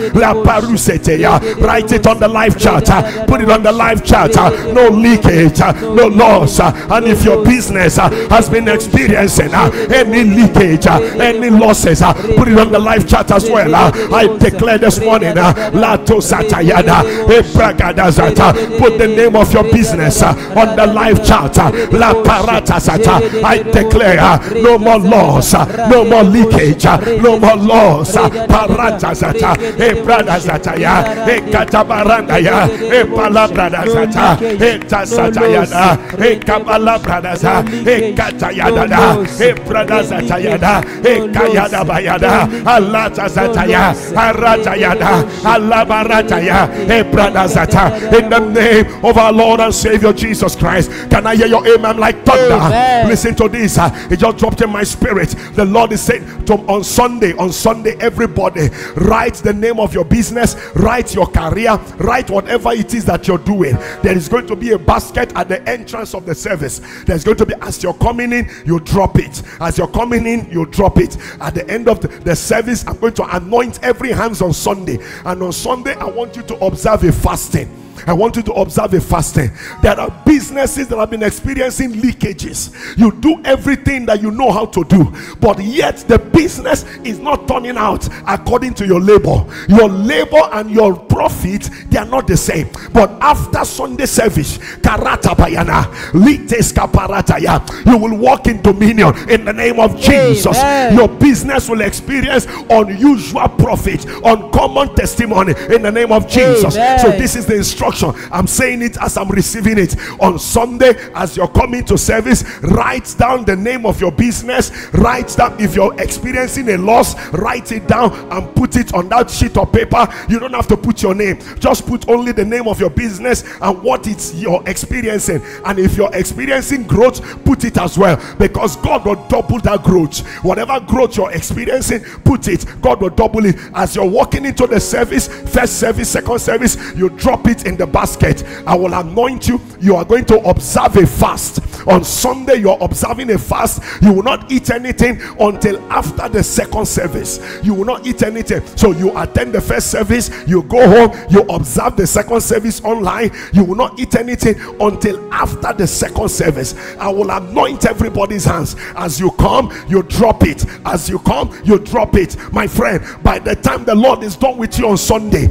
F: uh, Write it on the live chat, uh, put it on the live chat. uh, No leakage, uh, no loss. uh, And if your business uh, has been experiencing uh, any leakage, uh, any losses, uh, put it on the live chat as well. uh, I declare this morning, uh, Lato Satayada, Ebragada Zata, put the name of your business uh, on the live chat. uh, La Parata Sata, I declare uh, no more loss, uh, no more leakage, uh, no more loss. uh, Parata Zata, Ebrada Zataya, Ekatabarandaya, Epalabrada Zata, Etasatayada, Ekabalabrada Zata, Ekatayada, Ebrada Zatayada, Ekayada Bayada, Alata Zataya, Aratayada, Alabarataya, Ebrada Zata, in the name of our Lord and Savior Jesus Christ. Can I hear your amen like thunder?
G: Amen.
F: Listen to this. uh, It just dropped in my spirit. The Lord is saying to on Sunday, on Sunday, everybody write the name of your business, write your career, write whatever it is that you're doing. There is going to be a basket at the entrance of the service. There's going to be as you're coming in, you drop it. As you're coming in, you drop it. At the end of the, the service, I'm going to anoint every hands on Sunday. And on Sunday, I want you to observe a fasting. I want you to observe a fasting. There are businesses that have been experiencing leakages. You do everything that you know how to do, but yet the business is not turning out according to your labor. Your labor and your profit they are not the same. But after Sunday service, karata bayana, lites kaparataya, you will walk in dominion in the name of Jesus.
G: Amen.
F: Your business will experience unusual profit, uncommon testimony in the name of Jesus.
G: Amen.
F: So this is the instruction instruction. I'm saying it as I'm receiving it. On Sunday, as you're coming to service, write down the name of your business. Write down if you're experiencing a loss, write it down and put it on that sheet of paper. You don't have to put your name, just put only the name of your business and what it's you're experiencing. And if you're experiencing growth, put it as well because God will double that growth. Whatever growth you're experiencing, put it. God will double it as you're walking into the service, first service, second service. You drop it in the basket. I will anoint you. You are going to observe a fast on Sunday. You're observing a fast. You will not eat anything until after the second service. You will not eat anything. So you attend the first service, you go home, you observe the second service online. You will not eat anything until after the second service. I will anoint everybody's hands as you come, you drop it. As you come, you drop it, my friend. By the time the Lord is done with you on Sunday,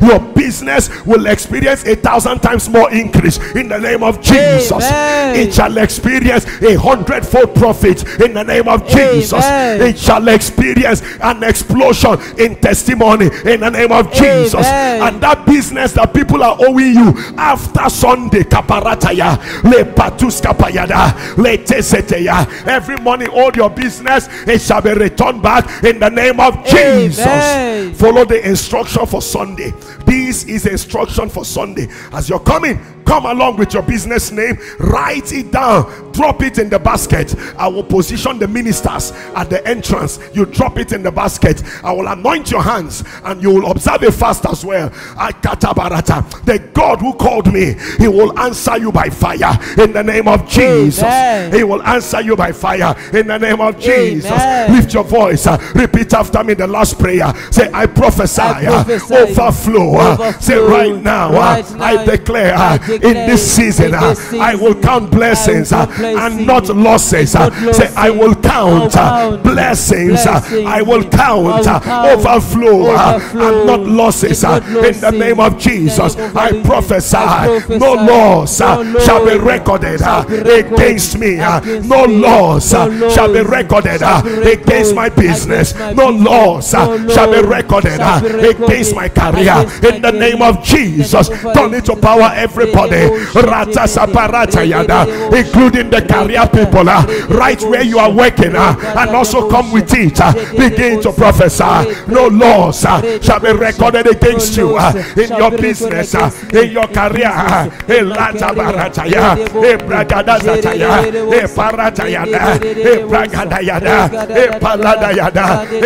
F: your business will experience a thousand times more increase in the name of Jesus.
G: Amen.
F: It shall experience a hundredfold profit in the name of Jesus. It shall experience an explosion in testimony in the name of Jesus. And that business that people are owing you after Sunday, kaparataya, le patuskapayada, le teseteya. Every morning, all your business it shall be returned back in the name of Jesus.
G: Amen.
F: Follow the instruction for Sunday. This is instruction for Sunday. As you're coming, come along with your business name, write it down, drop it in the basket. I will position the ministers at the entrance. You drop it in the basket. I will anoint your hands and you will observe a fast as well. The God who called me, He will answer you by fire in the name of Jesus.
G: Amen.
F: He will answer you by fire in the name of Jesus.
G: Amen.
F: Lift your voice. repeat after me the last prayer. Say, I prophesy,
G: I prophesy.
F: overflow.
G: Overflow.
F: Say, right now,
G: Right now,
F: I declare,
G: I declare
F: in this season,
G: in this
F: I will count blessings
G: I will
F: and not losses. uh.
G: not
F: Say, I will count, uh,
G: count
F: blessings. uh,
G: blessings.
F: I will count,
G: I will
F: uh,
G: count
F: overflow, uh,
G: overflow
F: and not losses. uh,
G: not
F: in the name of. Jesus,
G: name of
F: I prophesy,
G: prophesy,
F: no loss uh,
G: no
F: shall be recorded uh,
G: shall be
F: against me. uh,
G: against
F: No loss uh, shall be recorded
G: shall
F: uh,
G: be recorded
F: against my business. No loss uh, shall be recorded
G: shall
F: uh,
G: be recorded
F: against my career. In the name of. Jesus,
G: In the name of
F: turn it to power everybody. Ratasaparatayada, including the career people, uh, right where you are working, uh, and also come with it. uh, begin to prophesy. No loss uh, shall be recorded against you uh, in your business, uh, in your career. uh, in Latabarataya, in Bragadazataya,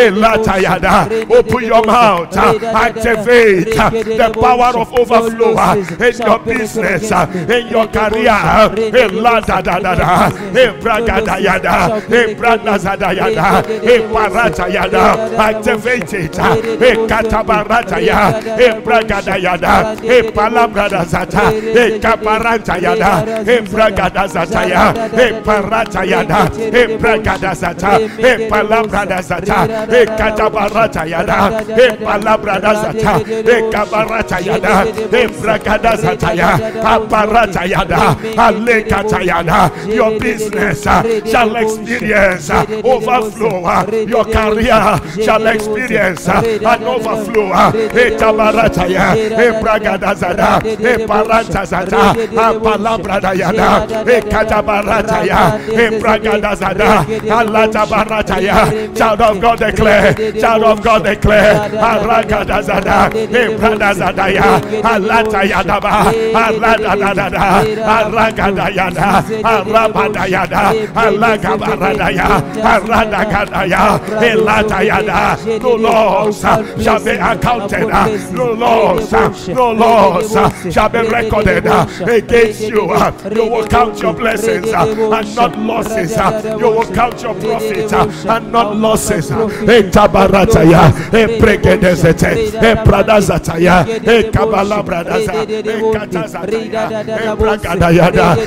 F: in Latayada. Open your mouth, uh, activate uh, the power of overflow uh, in your business, uh, in your career. uh, Ladadadada, in Bragadayada, in Bradazadayada, in Paratayada. Activate it. uh, In Katabarataya, in Bragadayada, in Palabradazata, in Kaparantayada, in Bragadazataya, in Paratayada, in Bragadazata, in Palabradazata, in Katabaratayada, in Palabradazata, in Kabaratayada, in Bragadazataya, Aparatayada, Alekatayada. Your business shall experience overflow. Your career shall experience an overflow. Alatabarataya. Child of God declare, child of God declare, Ebradazadaya, Alatayadaba, Aladadadada, Aragadayada, Arabadayada, Alagabaradaya, Aradagadaya, Elatayada. No uh, shall be accounted, no uh, no loss uh, shall be recorded uh, against you. uh, You will count your blessings and not losses. You will count your profit uh, and not losses. Etabarataya,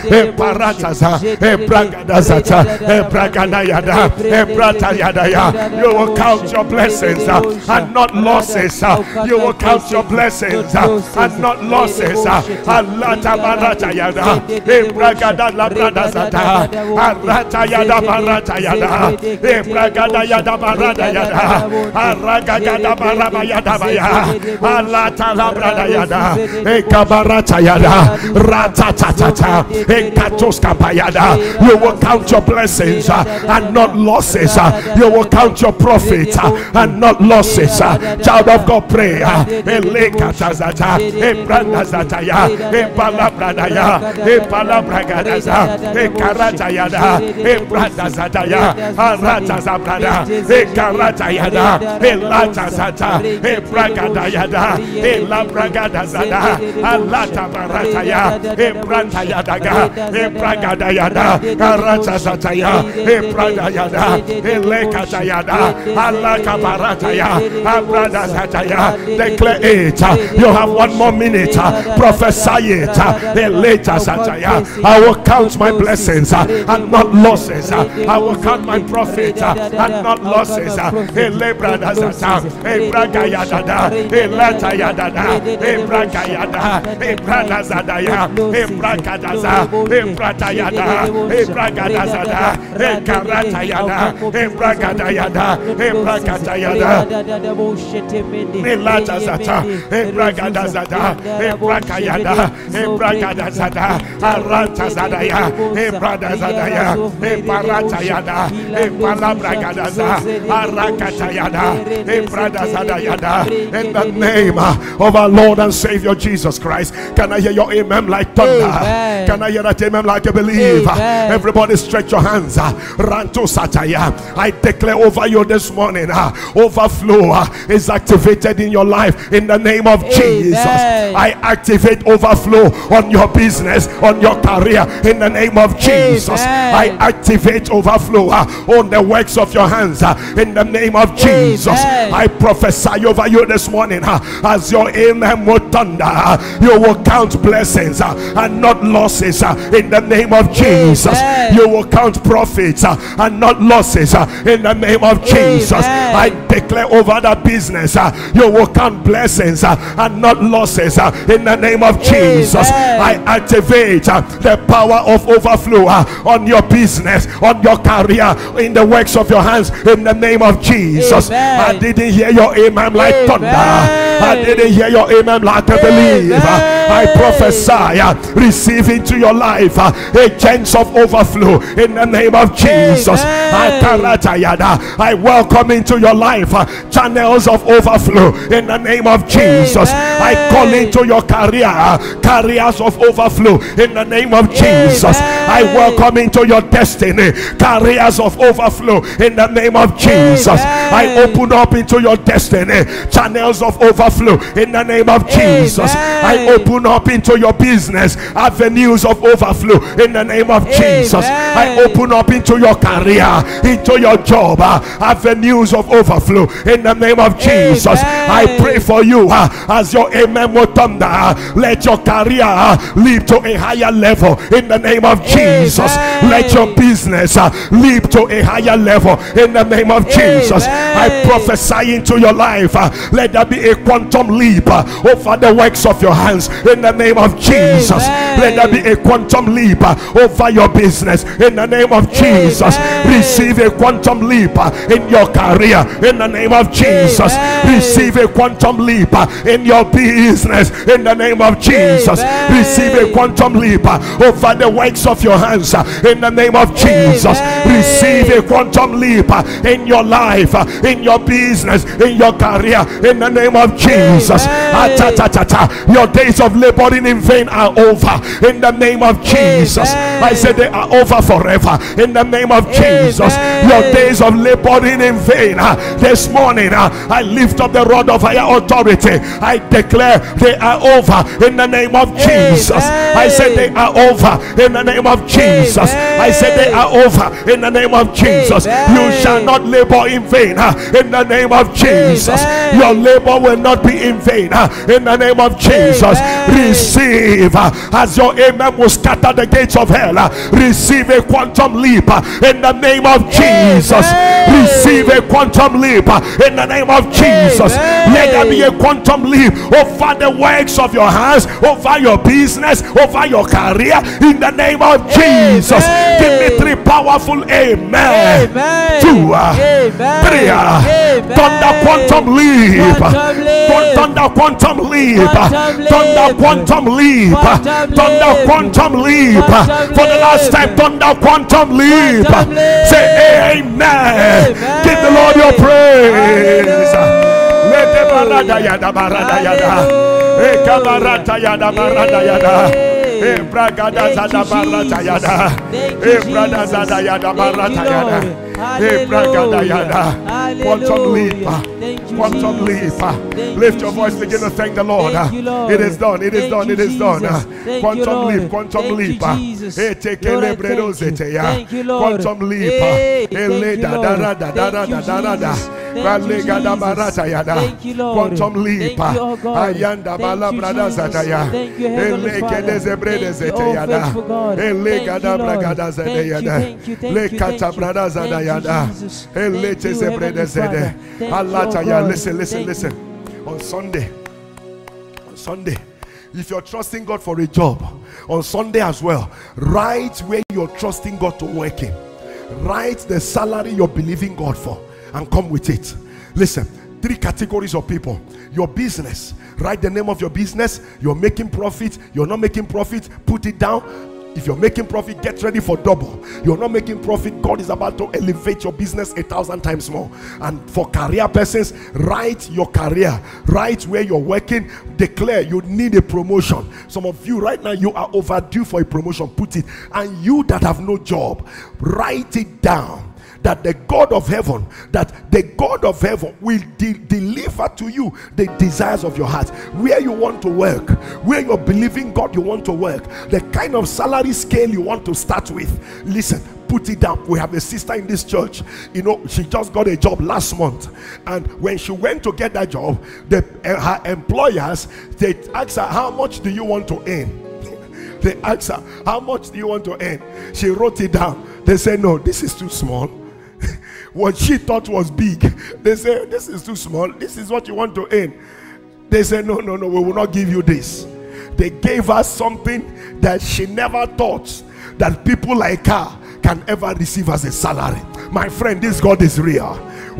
F: Eparataza, Ebragadazata, Ebragadayada. yada, ebrata yada ya. You will count your blessings uh, and not losses. uh. You will count your blessings uh, and not losses. Alata barata yada, ebragada la brada zada, arata yada barata yada, ebragada yada barada yada, aragada baraba yada baya, alata la brada yada, ekabarata yada, ratatatata, ekatoska bayada. You will count your blessings uh, and not losses. uh. You will count your profit uh, and not losses. uh. Child of God, pray. uh, ebrandazataya, elatazata, ebragadayada, elabragadazada, alatabarataya, ebrantayadaga, ebragadayada, aratazataya, ebradayada, elekatayada, alakabarataya, abradazataya. Declare it. You have one more minute. Prophesy it. Eleta zataya. I will count my blessings and not losses. I will count my profit uh, and not losses. uh, Elebradazata, Ebragayadada, Elatayadada, Ebragayada, Ebradazadaya, Ebragadaza, Ebratayada, Ebragadazada, Ekaratayada, Ebragadayada, Ebrakatayada. Elatazata, Ebragadazada, Ebrakayada, Ebragadazada, Arantazadaya, Ebradazadaya, Ebaratayada, Ebalabragadaza, Arakatayada, Ebradazadayada. In the name of our Lord and Savior Jesus Christ, can I hear your amen like thunder? Can I hear that amen like a believer?
G: Amen.
F: Everybody stretch your hands. uh, Ranto Sataya. I declare over you this morning, uh, overflow uh, is activated in your life in the name of Jesus. I activate overflow on your business, on your career in the name of Jesus.
G: Amen.
F: I activate overflow on the works of your hands in the name of Jesus.
G: Amen.
F: I prophesy over you this morning as your amen will thunder. you will count blessings and not losses in the name of Jesus.
G: Amen.
F: You will count profits uh, and not losses uh, in the name of Jesus.
G: Amen.
F: I declare over the business uh, you will count blessings uh, and not losses uh, in the name of Jesus.
G: Amen.
F: I activate uh, the power of overflow on your business, on your career, in the works of your hands in the name of Jesus. I didn't hear your amen like thunder. I didn't hear your amen like I
G: believe.
F: I prophesy, uh, receive into your life uh, agents of overflow in the name of Jesus. I,
G: Amen.
F: karatayada. I welcome into your life uh, channels of overflow in the name of Jesus. I call into your career careers of overflow in the name of Jesus. I welcome into your destiny careers of overflow in the name of Jesus. I open up into your destiny channels of overflow in the name of Jesus. I open up into your business avenues of overflow in the name of Jesus. I open up into your career, into your job, uh, avenues of overflow in the name of Jesus. I pray for you uh, as your amen will thunder. uh, Let your career uh, leap to a higher level in the name of Jesus.
G: Amen.
F: Let your business uh, leap to a higher level in the name of Jesus. I prophesy into your life. uh, Let there be a quantum leap uh, over the works of your hands in the name of Jesus.
G: Amen.
F: Let there be a quantum leap uh, over your business in the name of Jesus.
G: Amen.
F: Receive a quantum leap uh, in your career in the name of Jesus.
G: Amen.
F: Receive a quantum leap in your business in the name of Jesus. Receive a quantum leap over the works of your hands in the name of Jesus. Receive a quantum leap in your life, in your business, in your career in the name of Jesus.
G: Amen.
F: Ah, ta, ta, ta, ta. Your days of laboring in vain are over in the name of Jesus. I said they are over forever in the name of Jesus. Your days of laboring in vain uh, this morning, uh, I lift up the rod of higher authority. I declare they are over in the name of Jesus. I said they are over in the name of Jesus. I said they are over in the name of Jesus. You shall not labor in vain in the name of Jesus. Your labor will not be in vain uh, in the name of Jesus. receive uh, as your amen will scatter the gates of hell. uh, Receive a quantum leap in the name of Jesus.
G: Amen.
F: Receive a quantum leap in the name of Jesus. Let there be a quantum leap over the works of your hands, over your business, over your career in the name of Jesus. Give me three powerful amen.
G: Amen.
F: Two,
G: Amen.
F: three,
G: Amen.
F: thunder quantum leap.
G: Quantum leap.
F: Thun- Thunder quantum leap. Thunder quantum leap. Thunder quantum leap. For the last time, thunder quantum leap. Say amen. Give the Lord your praise. Let the barada yada barada yada.
G: Hallelujah.
F: Eh, kabarata yada barada yada. Eh,
G: Thank you,
F: barata
G: Jesus.
F: yada.
G: Thank you,
F: Eh, brada
G: Jesus.
F: zada yada
G: Thank
F: barata
G: you,
F: yada.
G: Lord.
F: Eh, bragada
G: Hallelujah.
F: yada. Quantum leap.
G: Hallelujah. Thank you,
F: Quantum leap. Lift
G: you,
F: your voice, begin to thank the Lord.
G: Thank you, Lord.
F: It is done. It is done. It is done.
G: Jesus. Thank you,
F: Quantum leap. Quantum leap.
G: Jesus.
F: Eh, take
G: Lord, I
F: ele bredo
G: thank you.
F: zete ya.
G: Thank you, Lord.
F: Quantum leap. Quantum leap.
G: Thank you, oh God.
F: Ayanda
G: Thank
F: bala
G: you,
F: brada
G: Jesus.
F: zata ya.
G: Thank you, Heavenly
F: Ele
G: Father.
F: kede zebrede
G: Thank oh, you,
F: zete ya da.
G: faithful God.
F: Ele
G: Thank
F: gada
G: you, Lord.
F: bragada zede
G: Thank
F: ya
G: you,
F: da.
G: thank you, thank
F: Le
G: you, thank
F: kata
G: you.
F: brada zada
G: Thank
F: ya
G: you,
F: da.
G: Jesus.
F: Ele
G: Thank
F: te
G: you,
F: zebrede
G: Heavenly
F: zede.
G: Father. Thank you,
F: Alata
G: oh
F: ya.
G: God.
F: Listen, listen, listen. On Sunday, on Sunday, if you're trusting God for a job, on Sunday as well, write where you're trusting God to work in. Write the salary you're believing God for and come with it. Listen, three categories of people your business, write the name of your business. You're making profit, you're not making profit, put it down. If you're making profit, get ready for double. You're not making profit, God is about to elevate your business a thousand times more. And for career persons, write your career, write where you're working, declare you need a promotion. Some of you right now, you are overdue for a promotion, put it. And you that have no job, write it down that the God of heaven, that the God of heaven will de- deliver to you the desires of your heart, where you want to work, where you're believing God you want to work, the kind of salary scale you want to start with. Listen, put it down. We have a sister in this church, you know, she just got a job last month, and when she went to get that job, the uh, her employers they asked her, How much do you want to earn? They asked her, How much do you want to earn? She wrote it down. They said, No, this is too small. What she thought was big, they said, This is too small. This is what you want to earn. They said, No, no, no, we will not give you this. They gave her something that she never thought that people like her can ever receive as a salary. My friend, this God is real.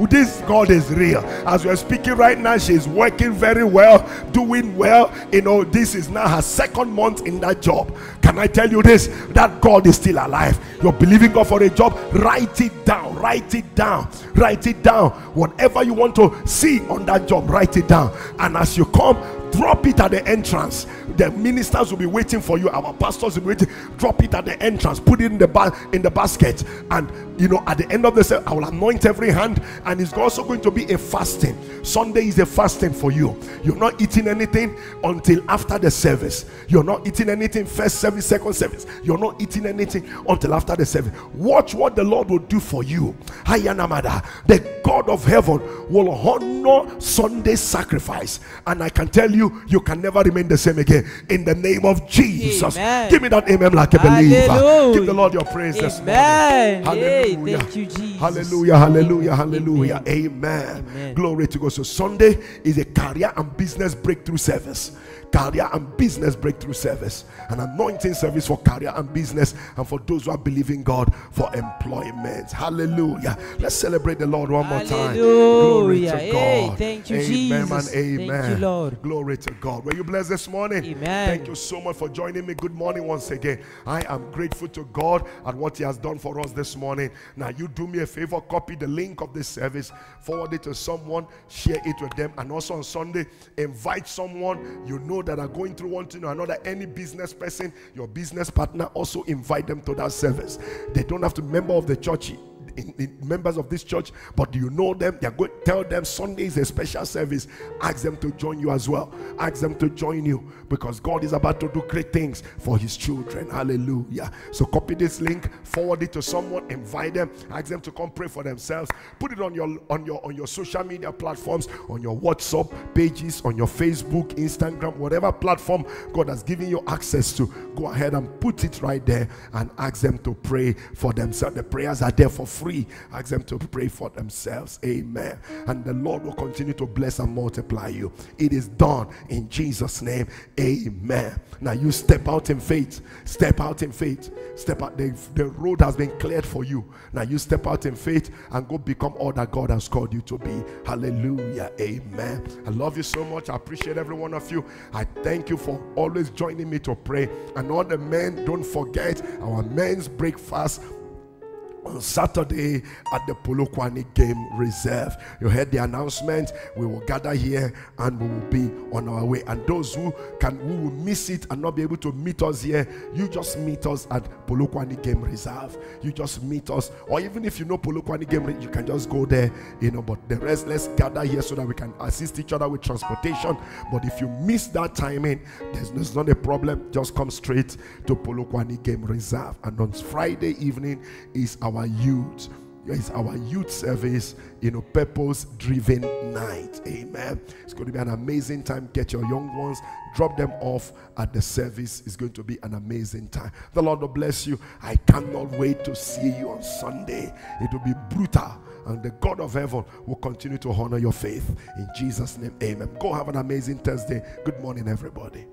F: This God is real. As we're speaking right now, she's working very well, doing well. You know, this is now her second month in that job. Can I tell you this? That God is still alive. You're believing God for a job, write it down, write it down, write it down. Whatever you want to see on that job, write it down. And as you come, drop it at the entrance. The ministers will be waiting for you. Our pastors will be waiting. Drop it at the entrance. Put it in the ba- in the basket. And you know, at the end of the service, I will anoint every hand. And it's also going to be a fasting. Sunday is a fasting for you. You're not eating anything until after the service. You're not eating anything first service, second service. You're not eating anything until after the service. Watch what the Lord will do for you. Hayanamada. The God of heaven will honor Sunday sacrifice. And I can tell you, you you can never remain the same again. In the name of Jesus.
G: Amen.
F: Give me that amen like a believer.
G: Hallelujah.
F: Give the Lord your praise this morning.
G: Amen. Hey,
F: Hallelujah.
G: thank you, Jesus.
F: Hallelujah, hallelujah, hallelujah. Amen.
G: Amen.
F: Glory to God. So Sunday is a career and business breakthrough service. Career and business breakthrough service. An anointing service for career and business and for those who are believing God for employment. Hallelujah. Let's celebrate the Lord one more time. Glory to
G: Hey,
F: God.
G: thank you,
F: amen
G: Jesus.
F: and
G: Thank
F: amen.
G: you, Lord.
F: Glory to God. Were you blessed this morning?
G: Amen.
F: Thank you so much for joining me. Good morning once again. I am grateful to God at what He has done for us this morning. Now, you do me a favor, copy the link of this service, forward it to someone, share it with them, and also on Sunday, invite someone you know that are going through one thing or another. Any business person, your business partner, also invite them to that service. They don't have to be member of the church in, in members of this church, but you know them. They're going tell them Sunday is a special service. Ask them to join you as well. Ask them to join you because God is about to do great things for His children. Hallelujah. So copy this link, forward it to someone, invite them, ask them to come pray for themselves. Put it on your on your on your social media platforms, on your WhatsApp pages, on your Facebook, Instagram, whatever platform God has given you access to. Go ahead and put it right there and ask them to pray for themselves. The prayers are there for free. Ask them to pray for themselves. Amen. And the Lord will continue to bless and multiply you. It is done in Jesus' name. Amen. Now you step out in faith. Step out in faith. Step out. The, the road has been cleared for you. Now you step out in faith and go become all that God has called you to be. Hallelujah. Amen. I love you so much. I appreciate every one of you. I thank you for always joining me to pray. And all the men, don't forget our men's breakfast on Saturday at the Polokwane Game Reserve. You heard the announcement. We will gather here and we will be on our way. And those who can who will miss it and not be able to meet us here, you just meet us at Polokwane Game Reserve. You just meet us, or even if you know Polokwane Game, you can just go there. You know, but the rest, let's gather here so that we can assist each other with transportation. But if you miss that timing, there's, there's not a problem. Just come straight to Polokwane Game Reserve. And on Friday evening is our youth. It's our youth service, you know, purpose driven night. Amen. It's going to be an amazing time. Get your young ones, drop them off at the service. It's going to be an amazing time. The Lord will bless you. I cannot wait to see you on Sunday. It will be brutal. And the God of heaven will continue to honor your faith. In Jesus' name, amen. Go have an amazing Thursday. Good morning, everybody.